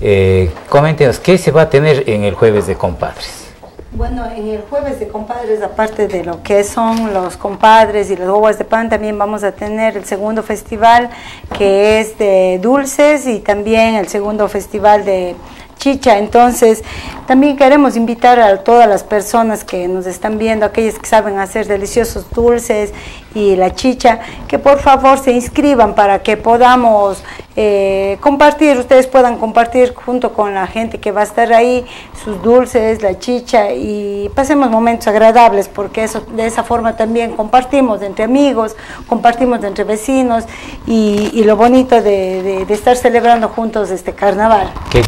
Speaker 1: Eh, coméntenos, ¿qué se va a tener en el jueves de compadres?
Speaker 16: Bueno, en el jueves de compadres, aparte de lo que son los compadres y las bobas de pan, también vamos a tener el segundo festival que es de dulces y también el segundo festival de chicha. Entonces, también queremos invitar a todas las personas que nos están viendo, aquellas que saben hacer deliciosos dulces y la chicha, que por favor se inscriban para que podamos eh, compartir, ustedes puedan compartir junto con la gente que va a estar ahí sus dulces, la chicha y pasemos momentos agradables porque eso de esa forma también compartimos entre amigos, compartimos entre vecinos y, lo bonito de, estar celebrando juntos este carnaval.
Speaker 1: ¿Qué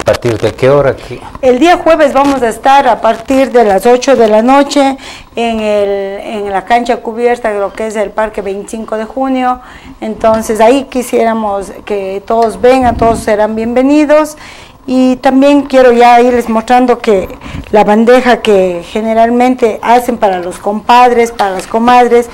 Speaker 1: a partir de qué hora?
Speaker 16: El día jueves vamos a estar a partir de las 8 de la noche en, el, en la cancha cubierta de lo que es el Parque 25 de junio. Entonces ahí quisiéramos que todos vengan, todos serán bienvenidos. Y también quiero ya irles mostrando que la bandeja que generalmente hacen para los compadres, para las comadres,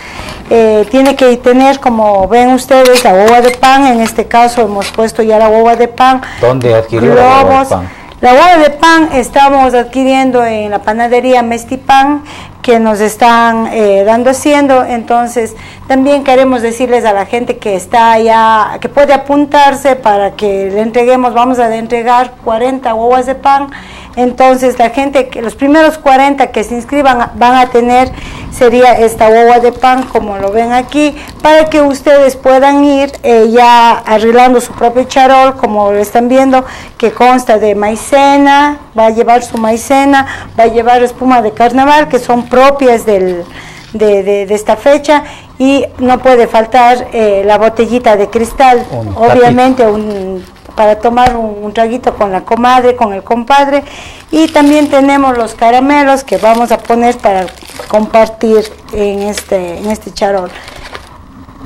Speaker 16: eh, tiene que tener, como ven ustedes, la boba de pan. En este caso hemos puesto ya la boba de pan.
Speaker 1: ¿Dónde adquirió la boba de pan?
Speaker 16: La boba de pan estamos adquiriendo en la panadería Mestipan que nos están eh, dando haciendo, entonces también queremos decirles a la gente que está allá, que puede apuntarse para que le entreguemos, vamos a entregar 40 bobas de pan entonces la gente, que los primeros 40 que se inscriban van a tener, sería esta boba de pan como lo ven aquí, para que ustedes puedan ir eh, ya arreglando su propio charol, como lo están viendo, que consta de maicena, va a llevar su maicena, va a llevar espuma de carnaval, que son propias del, de, esta fecha y no puede faltar eh, la botellita de cristal, obviamente un para tomar un, traguito con la comadre, con el compadre. Y también tenemos los caramelos que vamos a poner para compartir en este, en este charol.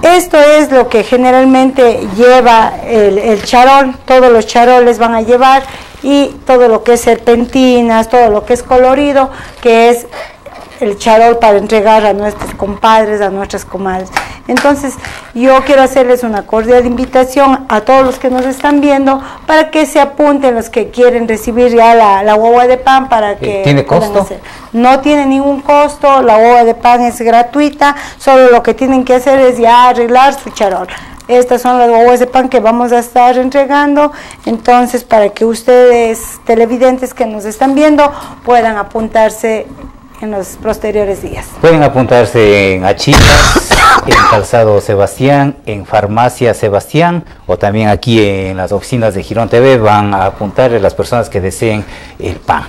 Speaker 16: Esto es lo que generalmente lleva el, el, charol, todos los charoles van a llevar y todo lo que es serpentinas, todo lo que es colorido, que es el charol para entregar a nuestros compadres, a nuestras comadres. Entonces, yo quiero hacerles una cordial invitación a todos los que nos están viendo para que se apunten los que quieren recibir ya la, la guagua de pan para que...
Speaker 1: ¿Tiene costo?
Speaker 16: No tiene ningún costo, la guagua de pan es gratuita, solo lo que tienen que hacer es ya arreglar su charol. Estas son las guaguas de pan que vamos a estar entregando, entonces para que ustedes televidentes que nos están viendo puedan apuntarse en los posteriores días.
Speaker 1: Pueden apuntarse en Achitas, en Calzado Sebastián, en Farmacia Sebastián o también aquí en las oficinas de Girón TV van a apuntarle las personas que deseen el pan.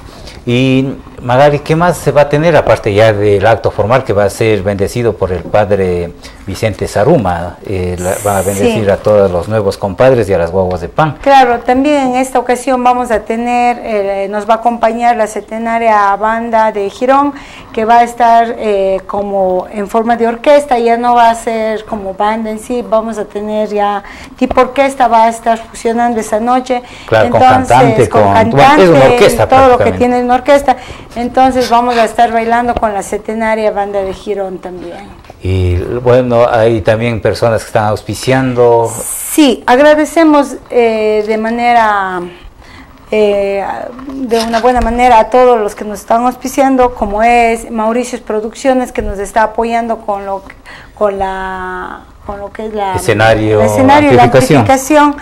Speaker 1: Y Magali, ¿qué más se va a tener aparte ya del acto formal que va a ser bendecido por el padre Vicente Saruma? Eh, va a bendecir a todos los nuevos compadres y a las guaguas de pan.
Speaker 16: Claro, también en esta ocasión vamos a tener, eh, nos va a acompañar la centenaria banda de Girón, que va a estar eh, como en forma de orquesta, ya no va a ser como banda en sí, vamos a tener ya tipo orquesta, va a estar fusionando esa noche.
Speaker 1: Claro, con cantante, con,
Speaker 16: cantante, orquesta, todo lo que tiene una orquesta. Entonces vamos a estar bailando con la centenaria banda de Girón también.
Speaker 1: Y bueno, hay también personas que están auspiciando.
Speaker 16: Sí, agradecemos eh, de manera, eh, de una buena manera a todos los que nos están auspiciando, como es Mauricios Producciones que nos está apoyando con lo, con la, con lo que es la
Speaker 1: escenario,
Speaker 16: el escenario la amplificación.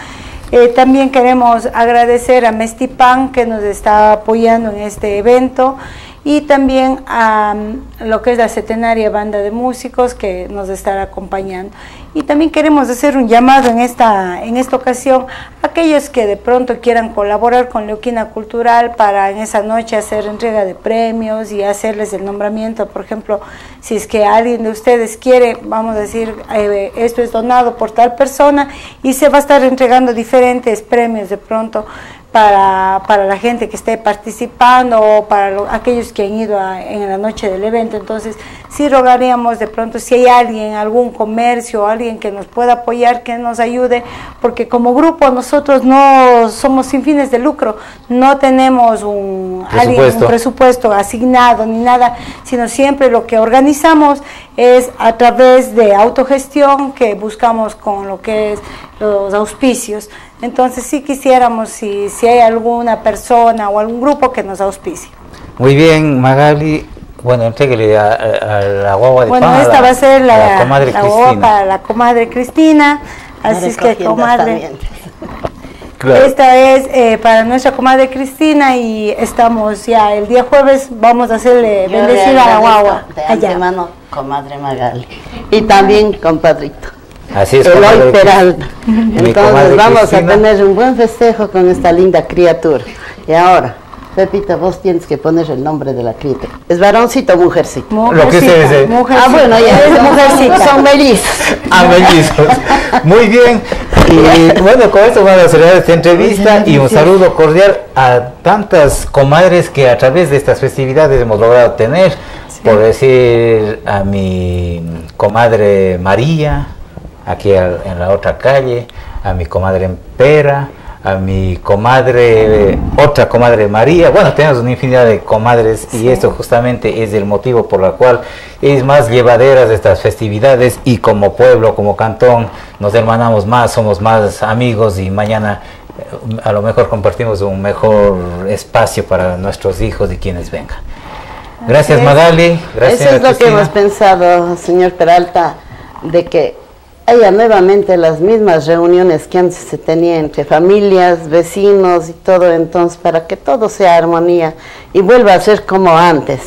Speaker 16: Eh, también queremos agradecer a Mestipan que nos está apoyando en este evento y también a mm, lo que es la Centenaria Banda de Músicos que nos estará acompañando. Y también queremos hacer un llamado en esta, en esta ocasión a aquellos que de pronto quieran colaborar con Leuquina Cultural para en esa noche hacer entrega de premios y hacerles el nombramiento. Por ejemplo, si es que alguien de ustedes quiere, vamos a decir, eh, esto es donado por tal persona y se va a estar entregando diferentes premios de pronto para, para, la gente que esté participando o para aquellos que han ido en la noche del evento. Entonces, sí rogaríamos de pronto si hay alguien, algún comercio, alguien que nos pueda apoyar, que nos ayude, porque como grupo nosotros no somos sin fines de lucro, no tenemos un presupuesto, un presupuesto asignado ni nada, sino siempre lo que organizamos es a través de autogestión que buscamos con lo que es los auspicios. Entonces sí quisiéramos si, si hay alguna persona o algún grupo que nos auspicie.
Speaker 1: Muy bien, Magali. Bueno, entréguele a, la guagua de
Speaker 16: Bueno, esta va a ser la, comadre guagua para la comadre Cristina. Así es que, comadre. Esta es eh, para nuestra comadre Cristina y estamos ya el día jueves vamos a hacerle bendecir a la guagua.
Speaker 17: De antemano, comadre Magali. Y también compadrito.
Speaker 1: Así es,
Speaker 17: Eloy Peralta. Entonces vamos a tener un buen festejo con esta linda criatura. Y ahora, Pepita, vos tienes que poner el nombre de la criatura. ¿Es varoncito o mujercito?
Speaker 1: Lo que se dice.
Speaker 17: Ah, bueno, ya es mujercita. Son mellizos.
Speaker 1: Ah, mellizos. Muy bien. Y bueno, con esto vamos a cerrar esta entrevista y un saludo cordial a tantas comadres que a través de estas festividades hemos logrado tener. Por decir a mi comadre María, aquí en la otra calle, a mi comadre Empera, a mi comadre, otra comadre María. Bueno, tenemos una infinidad de comadres y esto justamente es el motivo por el cual es más llevaderas estas festividades y como pueblo, como cantón, nos hermanamos más, somos más amigos y mañana eh, a lo mejor compartimos un mejor espacio para nuestros hijos y quienes vengan. Gracias Magali. Gracias,
Speaker 17: Eso es lo que hemos pensado, señor Peralta, de que haya nuevamente las mismas reuniones que antes se tenía entre familias, vecinos y todo, entonces para que todo sea armonía y vuelva a ser como antes.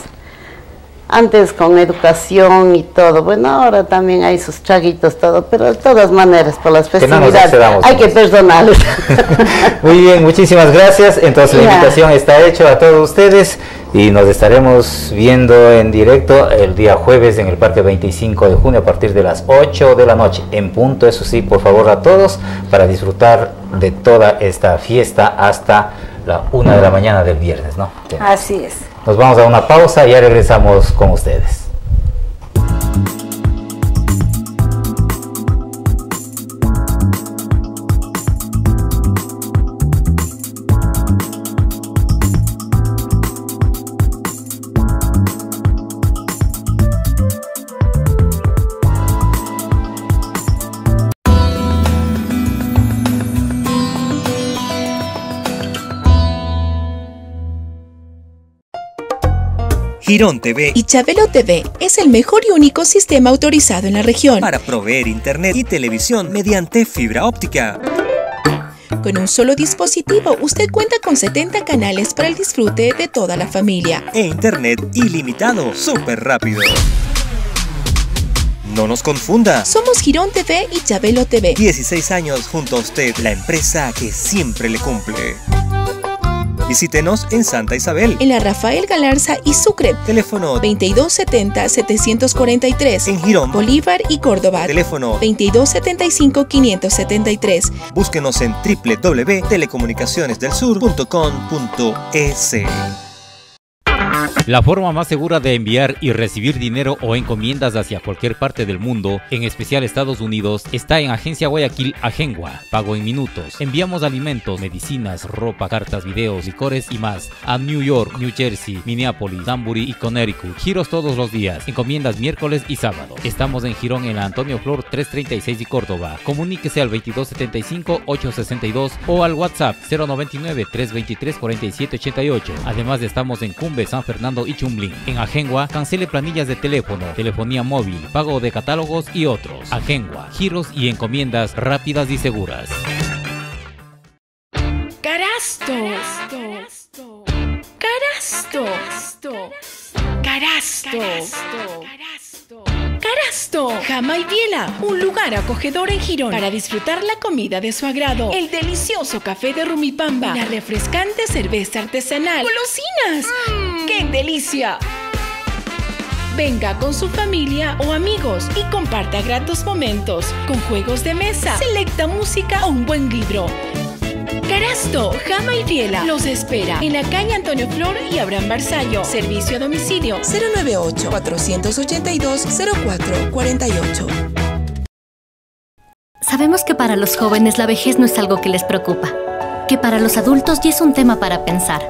Speaker 17: Antes con educación y todo, bueno, ahora también hay sus traguitos, todo, pero de todas maneras, por las festividades, hay que perdonarles.
Speaker 1: Muy bien, muchísimas gracias. Entonces la invitación está hecha a todos ustedes y nos estaremos viendo en directo el día jueves en el Parque 25 de junio a partir de las 8 de la noche en punto, eso sí, por favor a todos para disfrutar de toda esta fiesta hasta la 1 de la mañana del viernes, ¿no?
Speaker 16: Así es.
Speaker 1: Nos vamos a una pausa y ya regresamos con ustedes.
Speaker 18: Girón TV
Speaker 19: y Chabelo TV es el mejor y único sistema autorizado en la región
Speaker 18: para proveer internet y televisión mediante fibra óptica.
Speaker 19: Con un solo dispositivo, usted cuenta con 70 canales para el disfrute de toda la familia.
Speaker 18: E internet ilimitado, súper rápido. No nos confunda.
Speaker 19: Somos Girón TV y Chabelo TV.
Speaker 18: 16 años junto a usted, la empresa que siempre le cumple. Visítenos en Santa Isabel.
Speaker 19: En la Rafael Galarza y Sucre.
Speaker 18: Teléfono
Speaker 19: 2270-743.
Speaker 18: En Girón.
Speaker 19: Bolívar y Córdoba.
Speaker 18: Teléfono
Speaker 19: 2275-573.
Speaker 18: Búsquenos en www.telecomunicacionesdelsur.com.es.
Speaker 1: La forma más segura de enviar y recibir dinero o encomiendas hacia cualquier parte del mundo, en especial Estados Unidos, está en Agencia Guayaquil Agengua. Pago en minutos. Enviamos alimentos, medicinas, ropa, cartas, videos, licores y más a New York, New Jersey, Minneapolis, Danbury y Connecticut. Giros todos los días. Encomiendas miércoles y sábado. Estamos en Girón en la Antonio Flor 336 y Córdoba. Comuníquese al 2275-862 o al WhatsApp 099-323-4788. Además estamos en Cumbe, San Fernando y Chumblín. En Agengua, cancele planillas de teléfono, telefonía móvil, pago de catálogos y otros. Agengua, giros y encomiendas rápidas y seguras.
Speaker 19: Carasto. Carasto. Carasto. Carasto. Jama y Biela, un lugar acogedor en Girón para disfrutar la comida de su agrado. El delicioso café de Rumipamba, la refrescante cerveza artesanal. ¡Golosinas! ¡Qué delicia! Venga con su familia o amigos y comparta gratos momentos con juegos de mesa, selecta música o un buen libro. Carasto, Jama y Biela los espera en la calle Antonio Flor y Abraham Barzallo. Servicio a domicilio 098-482-0448.
Speaker 11: Sabemos que para los jóvenes la vejez no es algo que les preocupa, que para los adultos ya es un tema para pensar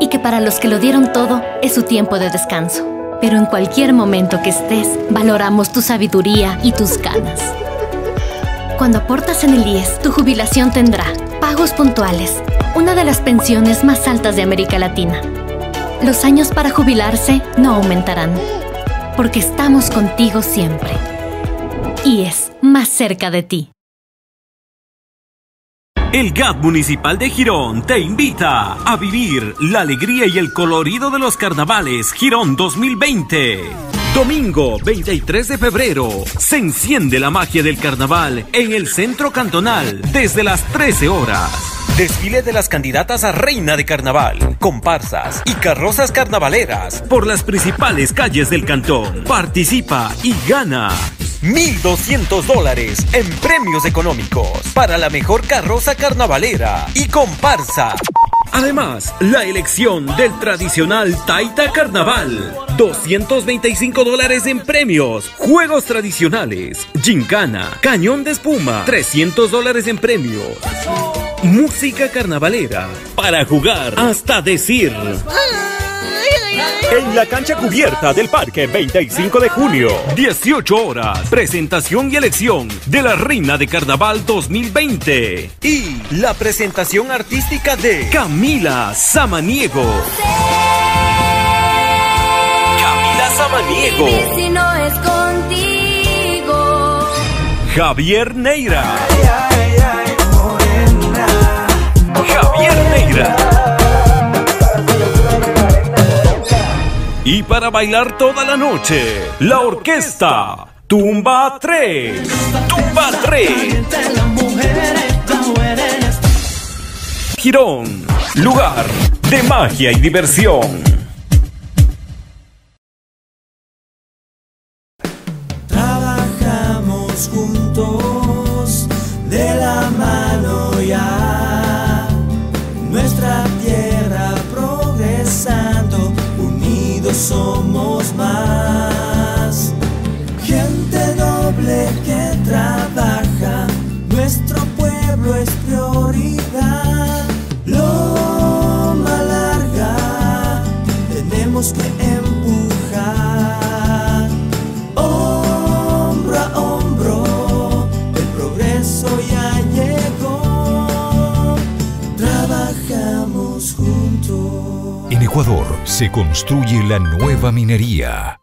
Speaker 11: y que para los que lo dieron todo es su tiempo de descanso. Pero en cualquier momento que estés, valoramos tu sabiduría y tus ganas. Cuando aportas en el IES, tu jubilación tendrá pagos puntuales, una de las pensiones más altas de América Latina. Los años para jubilarse no aumentarán, porque estamos contigo siempre. IES, más cerca de ti.
Speaker 15: El GAT Municipal de Girón te invita a vivir la alegría y el colorido de los carnavales Girón 2020. Domingo 23 de febrero se enciende la magia del carnaval en el centro cantonal desde las 13 horas. Desfile de las candidatas a reina de carnaval, comparsas y carrozas carnavaleras por las principales calles del cantón. Participa y gana 1.200 dólares en premios económicos para la mejor carroza carnavalera y comparsa. Además, la elección del tradicional Taita Carnaval. 225 dólares en premios. Juegos tradicionales. Gincana. Cañón de espuma. 300 dólares en premios. Música carnavalera. Para jugar hasta decir. En la cancha cubierta del Parque 25 de junio, 18 horas, presentación y elección de la Reina de Carnaval 2020 y la presentación artística de Camila Samaniego. Camila Samaniego.
Speaker 20: Si no es contigo.
Speaker 15: Javier Neira. Javier Neira. Y para bailar toda la noche, la orquesta Tumba 3. Tumba 3. Girón, lugar de magia y diversión.
Speaker 13: Se construye la nueva minería.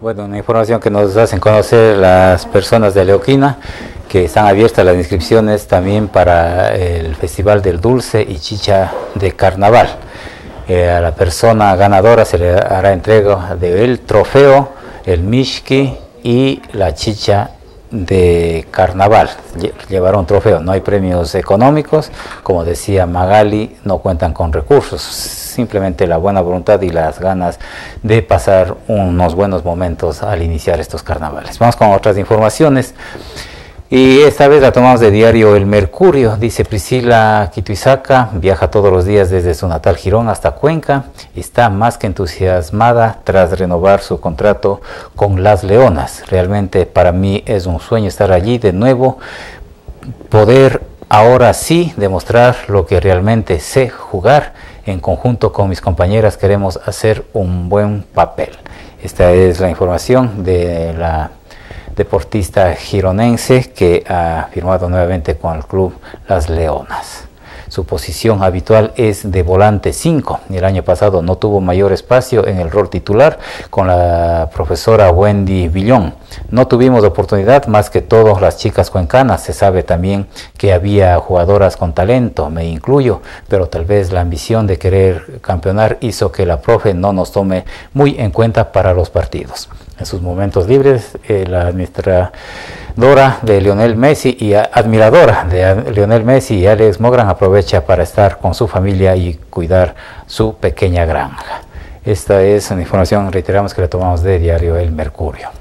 Speaker 1: Bueno, una información que nos hacen conocer las personas de Leoquina, que están abiertas las inscripciones también para el Festival del Dulce y Chicha de Carnaval. Eh, a la persona ganadora se le hará entrega del trofeo, el Mishki y la chicha de carnaval. Llevará un trofeo, no hay premios económicos, como decía Magali, no cuentan con recursos simplemente la buena voluntad y las ganas de pasar unos buenos momentos al iniciar estos carnavales. Vamos con otras informaciones. Y esta vez la tomamos de diario El Mercurio, dice Priscila Quituizaca, viaja todos los días desde su natal Girón hasta Cuenca, está más que entusiasmada tras renovar su contrato con Las Leonas. Realmente para mí es un sueño estar allí de nuevo, poder ahora sí demostrar lo que realmente sé jugar en conjunto con mis compañeras queremos hacer un buen papel. Esta es la información de la deportista gironense que ha firmado nuevamente con el club Las Leonas. Su posición habitual es de volante 5 y el año pasado no tuvo mayor espacio en el rol titular con la profesora Wendy Villón. No tuvimos oportunidad más que todas las chicas cuencanas. Se sabe también que había jugadoras con talento, me incluyo, pero tal vez la ambición de querer campeonar hizo que la profe no nos tome muy en cuenta para los partidos. En sus momentos libres, eh, la administradora de Lionel Messi y admiradora de Lionel Messi Alex Mogran aprovecha para estar con su familia y cuidar su pequeña granja. Esta es una información, reiteramos que la tomamos de diario El Mercurio.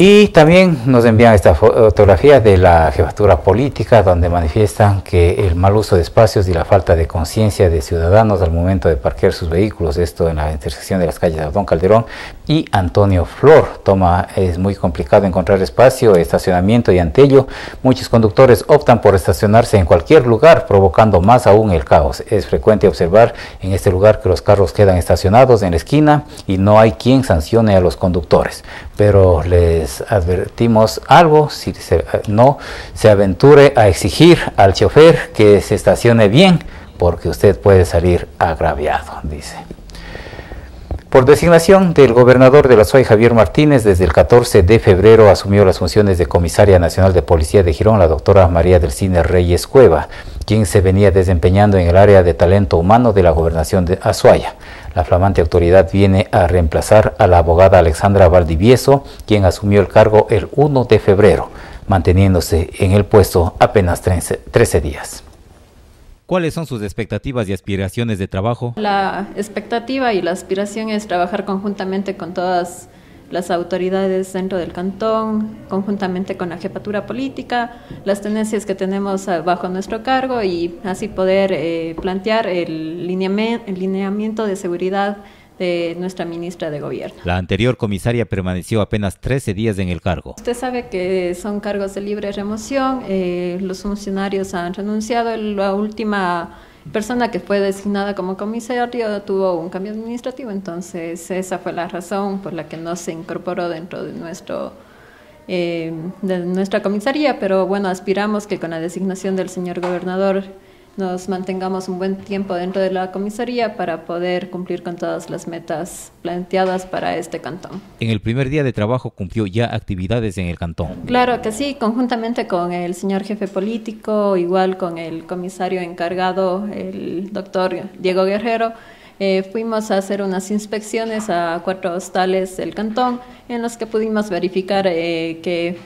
Speaker 1: Y también nos envían esta fotografía de la jefatura política donde manifiestan que el mal uso de espacios y la falta de conciencia de ciudadanos al momento de parquear sus vehículos, esto en la intersección de las calles de Don Calderón y Antonio Flor. Toma, es muy complicado encontrar espacio, estacionamiento y ante ello muchos conductores optan por estacionarse en cualquier lugar provocando más aún el caos. Es frecuente observar en este lugar que los carros quedan estacionados en la esquina y no hay quien sancione a los conductores pero les advertimos algo, si no se aventure a exigir al chofer que se estacione bien, porque usted puede salir agraviado, dice. Por designación del gobernador de la SOI, Javier Martínez, desde el 14 de febrero asumió las funciones de comisaria nacional de policía de Girón la doctora María del Cine Reyes Cueva, quien se venía desempeñando en el área de talento humano de la gobernación de Azuaya. La flamante autoridad viene a reemplazar a la abogada Alexandra Valdivieso, quien asumió el cargo el 1 de febrero, manteniéndose en el puesto apenas 13 días.
Speaker 20: ¿Cuáles son sus expectativas y aspiraciones de trabajo?
Speaker 21: La expectativa y la aspiración es trabajar conjuntamente con todas las autoridades dentro del cantón, conjuntamente con la jefatura política, las tendencias que tenemos bajo nuestro cargo y así poder eh, plantear el lineamiento de seguridad de nuestra ministra de Gobierno.
Speaker 20: La anterior comisaria permaneció apenas 13 días en el cargo.
Speaker 21: Usted sabe que son cargos de libre remoción, eh, los funcionarios han renunciado, la última persona que fue designada como comisario tuvo un cambio administrativo, entonces esa fue la razón por la que no se incorporó dentro de nuestro eh, de nuestra comisaría, pero bueno, aspiramos que con la designación del señor gobernador nos mantengamos un buen tiempo dentro de la comisaría para poder cumplir con todas las metas planteadas para este cantón.
Speaker 20: En el primer día de trabajo cumplió ya actividades en el cantón.
Speaker 21: Claro que sí, conjuntamente con el señor jefe político, igual con el comisario encargado, el doctor Diego Guerrero. Eh, fuimos a hacer unas inspecciones a cuatro hostales del cantón en los que pudimos verificar eh, que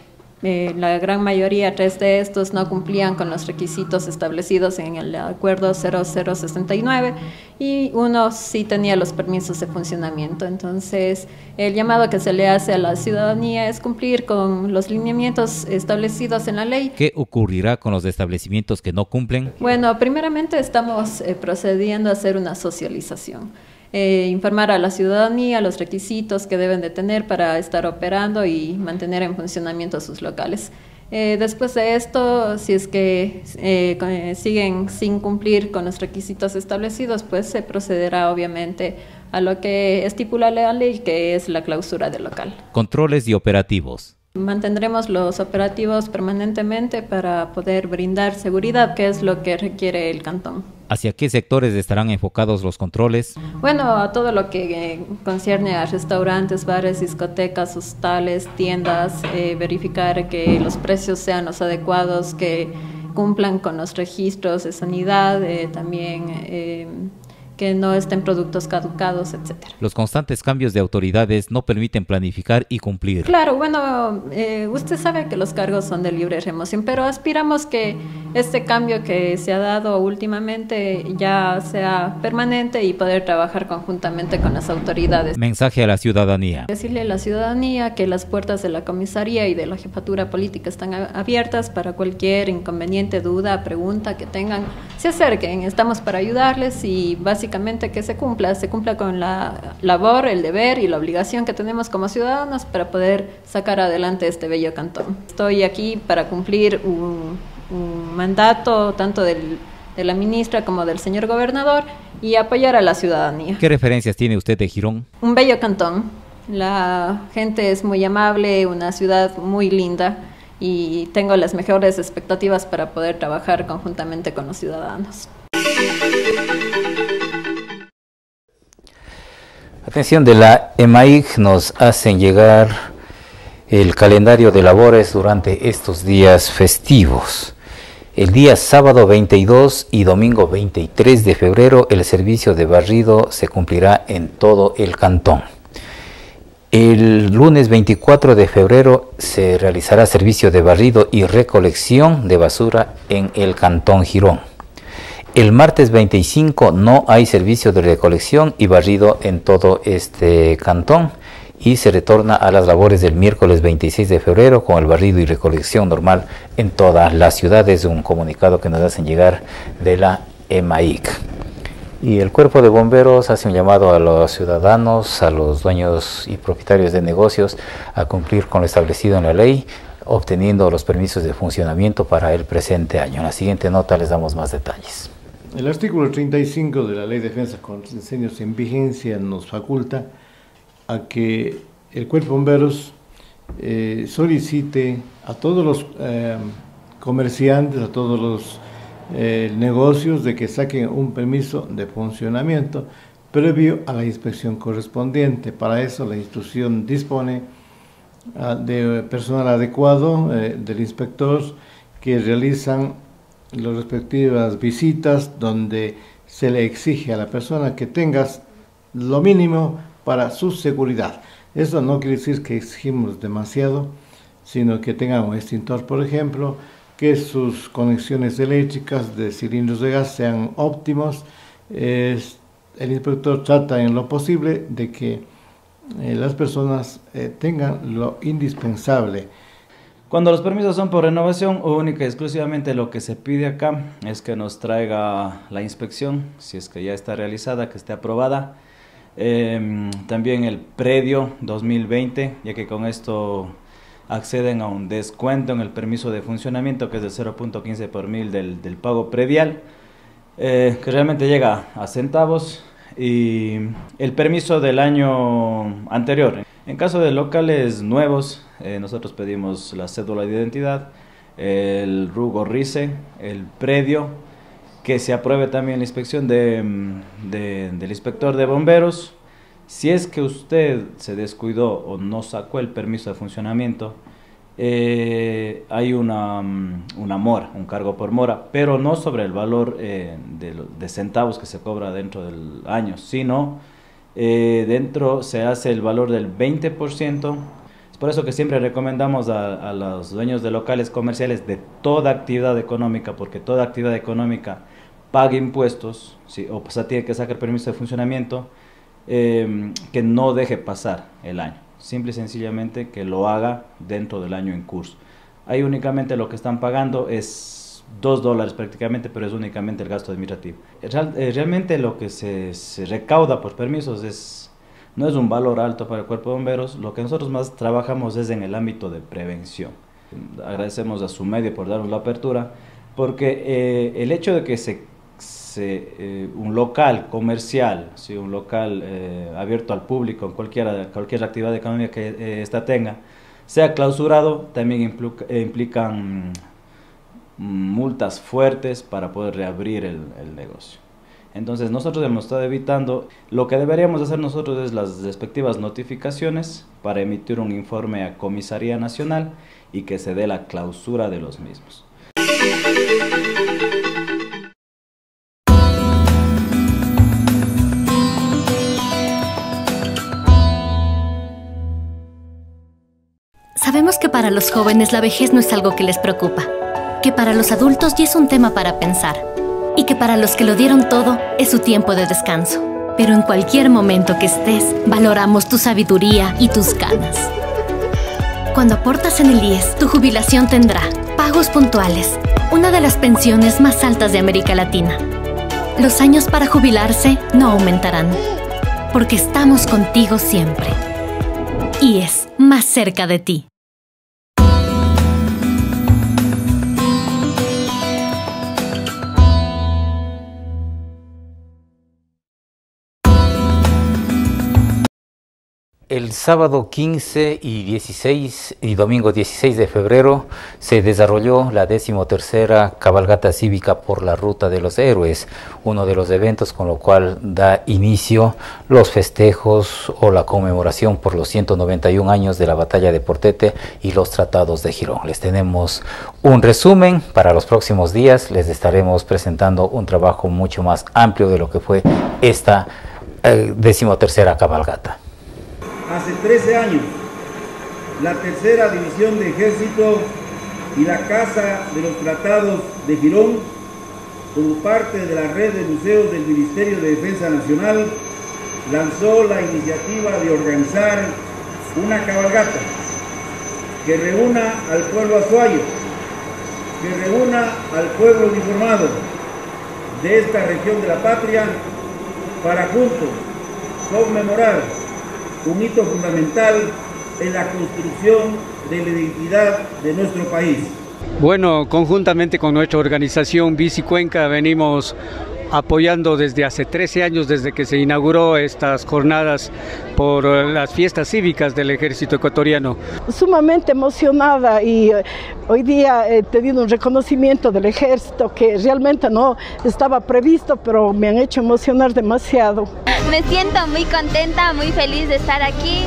Speaker 21: eh, la gran mayoría, tres de estos, no cumplían con los requisitos establecidos en el acuerdo 0069 y uno sí tenía los permisos de funcionamiento. Entonces, el llamado que se le hace a la ciudadanía es cumplir con los lineamientos establecidos en la ley.
Speaker 20: ¿Qué ocurrirá con los establecimientos que no cumplen?
Speaker 21: Bueno, primeramente estamos eh, procediendo a hacer una socialización. Eh, informar a la ciudadanía los requisitos que deben de tener para estar operando y mantener en funcionamiento sus locales. Eh, después de esto, si es que eh, siguen sin cumplir con los requisitos establecidos, pues se procederá obviamente a lo que estipula la ley, que es la clausura del local.
Speaker 20: Controles y operativos.
Speaker 21: Mantendremos los operativos permanentemente para poder brindar seguridad, que es lo que requiere el cantón.
Speaker 20: ¿Hacia qué sectores estarán enfocados los controles?
Speaker 21: Bueno, a todo lo que eh, concierne a restaurantes, bares, discotecas, hostales, tiendas, eh, verificar que los precios sean los adecuados, que cumplan con los registros de sanidad, eh, también que no estén productos caducados, etcétera.
Speaker 20: Los constantes cambios de autoridades no permiten planificar y cumplir.
Speaker 21: Claro, bueno, eh, usted sabe que los cargos son de libre remoción, pero aspiramos que este cambio que se ha dado últimamente ya sea permanente y poder trabajar conjuntamente con las autoridades.
Speaker 20: Mensaje a la ciudadanía.
Speaker 21: Decirle a la ciudadanía que las puertas de la comisaría y de la jefatura política están abiertas para cualquier inconveniente, duda, pregunta que tengan, se acerquen, estamos para ayudarles y básicamente básicamente que se cumpla, se cumpla con la labor, el deber y la obligación que tenemos como ciudadanos para poder sacar adelante este bello cantón. Estoy aquí para cumplir un, mandato tanto del, de la ministra como del señor gobernador y apoyar a la ciudadanía.
Speaker 20: ¿Qué referencias tiene usted de Girón?
Speaker 21: Un bello cantón. La gente es muy amable, una ciudad muy linda y tengo las mejores expectativas para poder trabajar conjuntamente con los ciudadanos.
Speaker 1: Atención de la EMAIC nos hacen llegar el calendario de labores durante estos días festivos. El día sábado 22 y domingo 23 de febrero el servicio de barrido se cumplirá en todo el cantón. El lunes 24 de febrero se realizará servicio de barrido y recolección de basura en el cantón Girón. El martes 25 no hay servicio de recolección y barrido en todo este cantón y se retorna a las labores del miércoles 26 de febrero con el barrido y recolección normal en todas las ciudades, un comunicado que nos hacen llegar de la EMAIC. Y el cuerpo de bomberos hace un llamado a los ciudadanos, a los dueños y propietarios de negocios a cumplir con lo establecido en la ley, obteniendo los permisos de funcionamiento para el presente año. En la siguiente nota les damos más detalles.
Speaker 22: El artículo 35 de la Ley de Defensa contra Incendios en vigencia nos faculta a que el Cuerpo de Bomberos eh, solicite a todos los eh, comerciantes, a todos los eh, negocios de que saquen un permiso de funcionamiento previo a la inspección correspondiente. Para eso la institución dispone ah, de personal adecuado del inspector que realizan las respectivas visitas donde se le exige a la persona que tengas lo mínimo para su seguridad. Eso no quiere decir que exigimos demasiado, sino que tenga un extintor, por ejemplo, que sus conexiones eléctricas de cilindros de gas sean óptimos. el inspector trata en lo posible de que eh, las personas eh, tengan lo indispensable
Speaker 23: cuando los permisos son por renovación, única y exclusivamente lo que se pide acá es que nos traiga la inspección, si es que ya está realizada, que esté aprobada. Em, también el predio 2020, ya que con esto acceden a un descuento en el permiso de funcionamiento, que es del 0.15 por mil del, pago predial, eh, que realmente llega a centavos, y el permiso del año anterior. En caso de locales nuevos, eh, nosotros pedimos la cédula de identidad, el rugo RICE, el predio, que se apruebe también la inspección mm, del inspector de bomberos. Si es que usted se descuidó o no sacó el permiso de funcionamiento, eh, hay una, mm, una, mora, un cargo por mora, pero no sobre el valor eh, de, centavos que se cobra dentro del año, sino dentro se hace el valor del 20%. Por eso que siempre recomendamos a, los dueños de locales comerciales de toda actividad económica, porque toda actividad económica paga impuestos, o pues, tiene que sacar permiso de funcionamiento, que no deje pasar el año simple y sencillamente que lo haga dentro del año en curso. Ahí únicamente lo que están pagando es 2 dólares prácticamente, pero es únicamente el gasto administrativo. Eh, realmente lo que se, recauda por permisos es, no es un valor alto para el cuerpo de bomberos, lo que nosotros más trabajamos es en el ámbito de prevención. Agradecemos a su medio por darnos la apertura, porque eh, el hecho de que se se, un local comercial, un local abierto al público, en cualquier, cualquier actividad económica que ésta tenga, sea clausurado, también implican multas fuertes para poder reabrir el, negocio. Entonces nosotros hemos estado evitando, lo que deberíamos hacer nosotros es las respectivas notificaciones para emitir un informe a Comisaría Nacional y que se dé la clausura de los mismos.
Speaker 11: Sabemos que para los jóvenes la vejez no es algo que les preocupa que para los adultos ya es un tema para pensar y que para los que lo dieron todo es su tiempo de descanso. Pero en cualquier momento que estés, valoramos tu sabiduría y tus ganas. Cuando aportas en el IES, tu jubilación tendrá pagos puntuales, una de las pensiones más altas de América Latina. Los años para jubilarse no aumentarán, porque estamos contigo siempre. IES, más cerca de ti.
Speaker 1: El sábado 15 y 16 y domingo 16 de febrero se desarrolló la decimotercera cabalgata cívica por la Ruta de los Héroes, uno de los eventos con lo cual da inicio los festejos o la conmemoración por los 191 años de la batalla de Portete y los tratados de Girón. Les tenemos un resumen para los próximos días, les estaremos presentando un trabajo mucho más amplio de lo que fue esta eh, decimotercera cabalgata
Speaker 24: hace 13 años, la tercera división de ejército y la Casa de los Tratados de Girón, como parte de la red de museos del Ministerio de Defensa Nacional, lanzó la iniciativa de organizar una cabalgata que reúna al pueblo azuayo, que reúna al pueblo uniformado de esta región de la patria para juntos conmemorar un hito fundamental en la construcción de la identidad de nuestro país.
Speaker 25: Bueno, conjuntamente con nuestra organización Bici Cuenca venimos apoyando desde hace 13 años, desde que se inauguró estas jornadas por las fiestas cívicas del ejército ecuatoriano.
Speaker 26: Sumamente emocionada y eh, hoy día he tenido un reconocimiento del ejército que realmente no estaba previsto, pero me han hecho emocionar demasiado.
Speaker 27: Me siento muy contenta, muy feliz de estar aquí.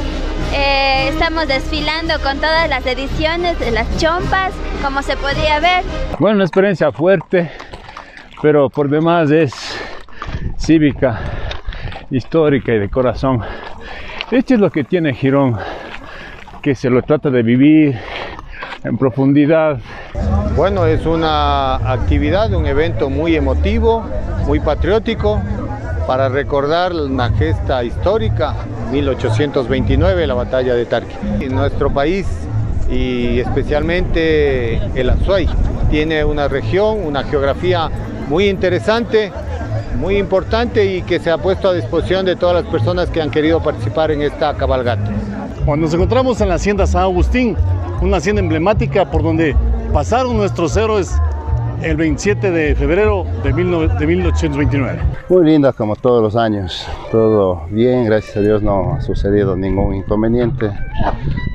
Speaker 27: Eh, estamos desfilando con todas las ediciones de las chompas, como se podía ver.
Speaker 28: Bueno, una experiencia fuerte, pero por demás es cívica, histórica y de corazón. Esto es lo que tiene Girón, que se lo trata de vivir en profundidad.
Speaker 29: Bueno, es una actividad, un evento muy emotivo, muy patriótico, para recordar una gesta histórica, 1829, la batalla de Tarqui. En nuestro país y especialmente el Azuay tiene una región, una geografía muy interesante, muy importante y que se ha puesto a disposición de todas las personas que han querido participar en esta cabalgata.
Speaker 28: Cuando nos encontramos en la hacienda San Agustín, una hacienda emblemática por donde pasaron nuestros héroes el 27 de febrero de, 1829.
Speaker 30: Muy linda como todos los años, todo bien, gracias a Dios no ha sucedido ningún inconveniente,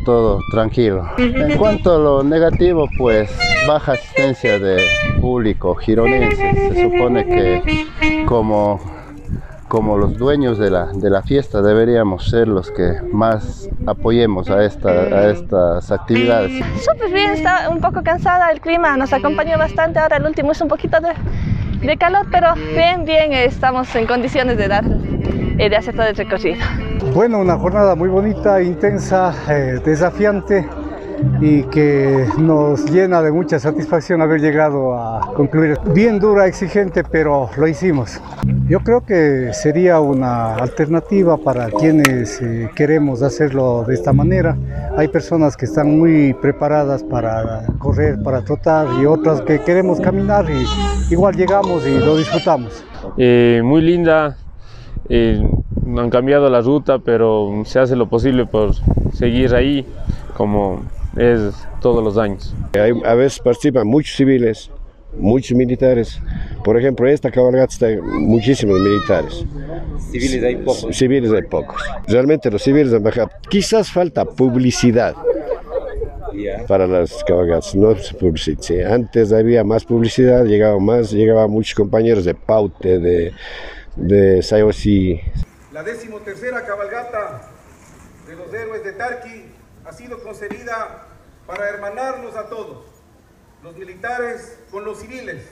Speaker 30: todo tranquilo. En cuanto a lo negativo, pues baja asistencia de público gironense, se supone que como como los dueños de la, de la fiesta deberíamos ser los que más apoyemos a, esta, a estas actividades.
Speaker 31: Súper bien, está un poco cansada, el clima nos acompañó bastante, ahora el último es un poquito de, de calor, pero bien, bien, estamos en condiciones de dar y de hacer todo el recorrido.
Speaker 32: Bueno, una jornada muy bonita, intensa, eh, desafiante y que nos llena de mucha satisfacción haber llegado a concluir. Bien dura, exigente, pero lo hicimos. Yo creo que sería una alternativa para quienes eh, queremos hacerlo de esta manera. Hay personas que están muy preparadas para correr, para trotar y otras que queremos caminar y igual llegamos y lo disfrutamos.
Speaker 28: Eh, muy linda, eh, han cambiado la ruta, pero se hace lo posible por seguir ahí como es todos los años.
Speaker 33: a veces participan muchos civiles,
Speaker 34: muchos militares. Por ejemplo, esta cabalgata está muchísimos militares.
Speaker 1: Civiles hay pocos.
Speaker 34: Civiles hay pocos. Realmente los civiles han bajado. Quizás falta publicidad para las cabalgatas, no se publicita. sí. Antes había más publicidad, llegaba más, llegaban muchos compañeros de Paute, de, de Sayosí.
Speaker 35: La decimotercera cabalgata de los héroes de Tarqui ha sido concebida para hermanarnos a todos, los militares con los civiles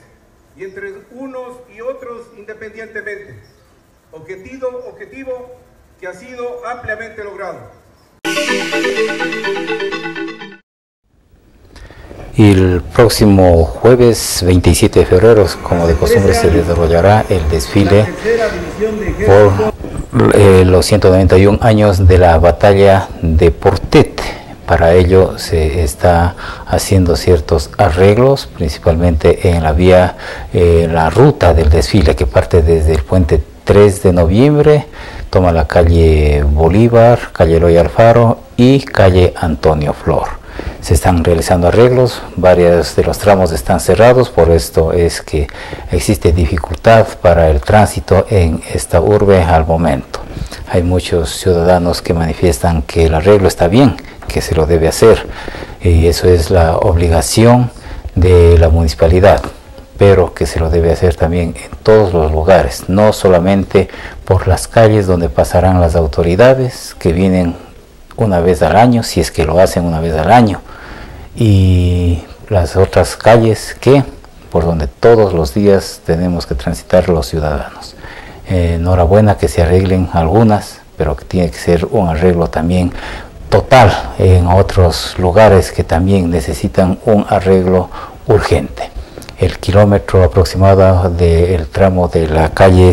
Speaker 35: y entre unos y otros independientemente. Objetivo, objetivo que ha sido ampliamente logrado.
Speaker 1: Y el próximo jueves 27 de febrero, como de costumbre, se desarrollará el desfile por eh, los 191 años de la batalla de Portet. Para ello se está haciendo ciertos arreglos, principalmente en la vía, eh, la ruta del desfile que parte desde el puente 3 de noviembre, toma la calle Bolívar, calle Eloy Alfaro y calle Antonio Flor se están realizando arreglos, varios de los tramos están cerrados, por esto es que existe dificultad para el tránsito en esta urbe al momento. Hay muchos ciudadanos que manifiestan que el arreglo está bien, que se lo debe hacer, y eso es la obligación de la municipalidad pero que se lo debe hacer también en todos los lugares, no solamente por las calles donde pasarán las autoridades que vienen una vez al año, si es que lo hacen una vez al año, y las otras calles que por donde todos los días tenemos que transitar los ciudadanos. Eh, enhorabuena que se arreglen algunas, pero que tiene que ser un arreglo también total en otros lugares que también necesitan un arreglo urgente. El kilómetro aproximado del tramo de la calle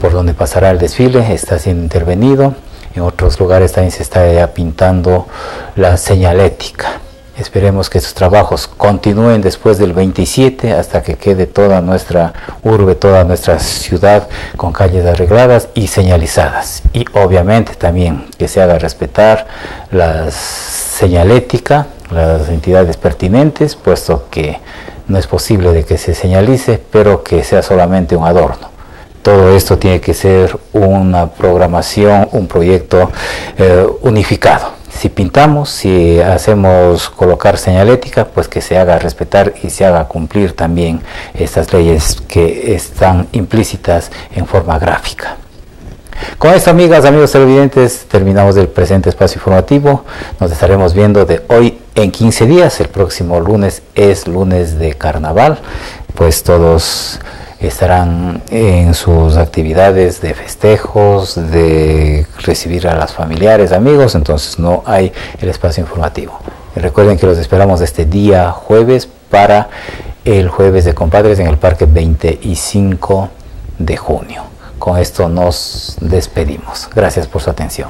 Speaker 1: por donde pasará el desfile está siendo intervenido. En otros lugares también se está ya pintando la señalética. Esperemos que estos trabajos continúen después del 27 hasta que quede toda nuestra urbe, toda nuestra ciudad con calles arregladas y señalizadas. Y obviamente también que se haga respetar la señalética, las entidades pertinentes, puesto que no es posible de que se señalice, pero que sea solamente un adorno todo esto tiene que ser una programación, un proyecto eh, unificado. Si pintamos, si hacemos colocar señalética, pues que se haga respetar y se haga cumplir también estas leyes que están implícitas en forma gráfica. Con esto, amigas, amigos televidentes, terminamos el presente espacio informativo. Nos estaremos viendo de hoy en 15 días. El próximo lunes es lunes de carnaval, pues todos estarán en sus actividades de festejos, de recibir a las familiares, amigos, entonces no hay el espacio informativo. Recuerden que los esperamos este día jueves para el jueves de compadres en el parque 25 de junio. Con esto nos despedimos. Gracias por su atención.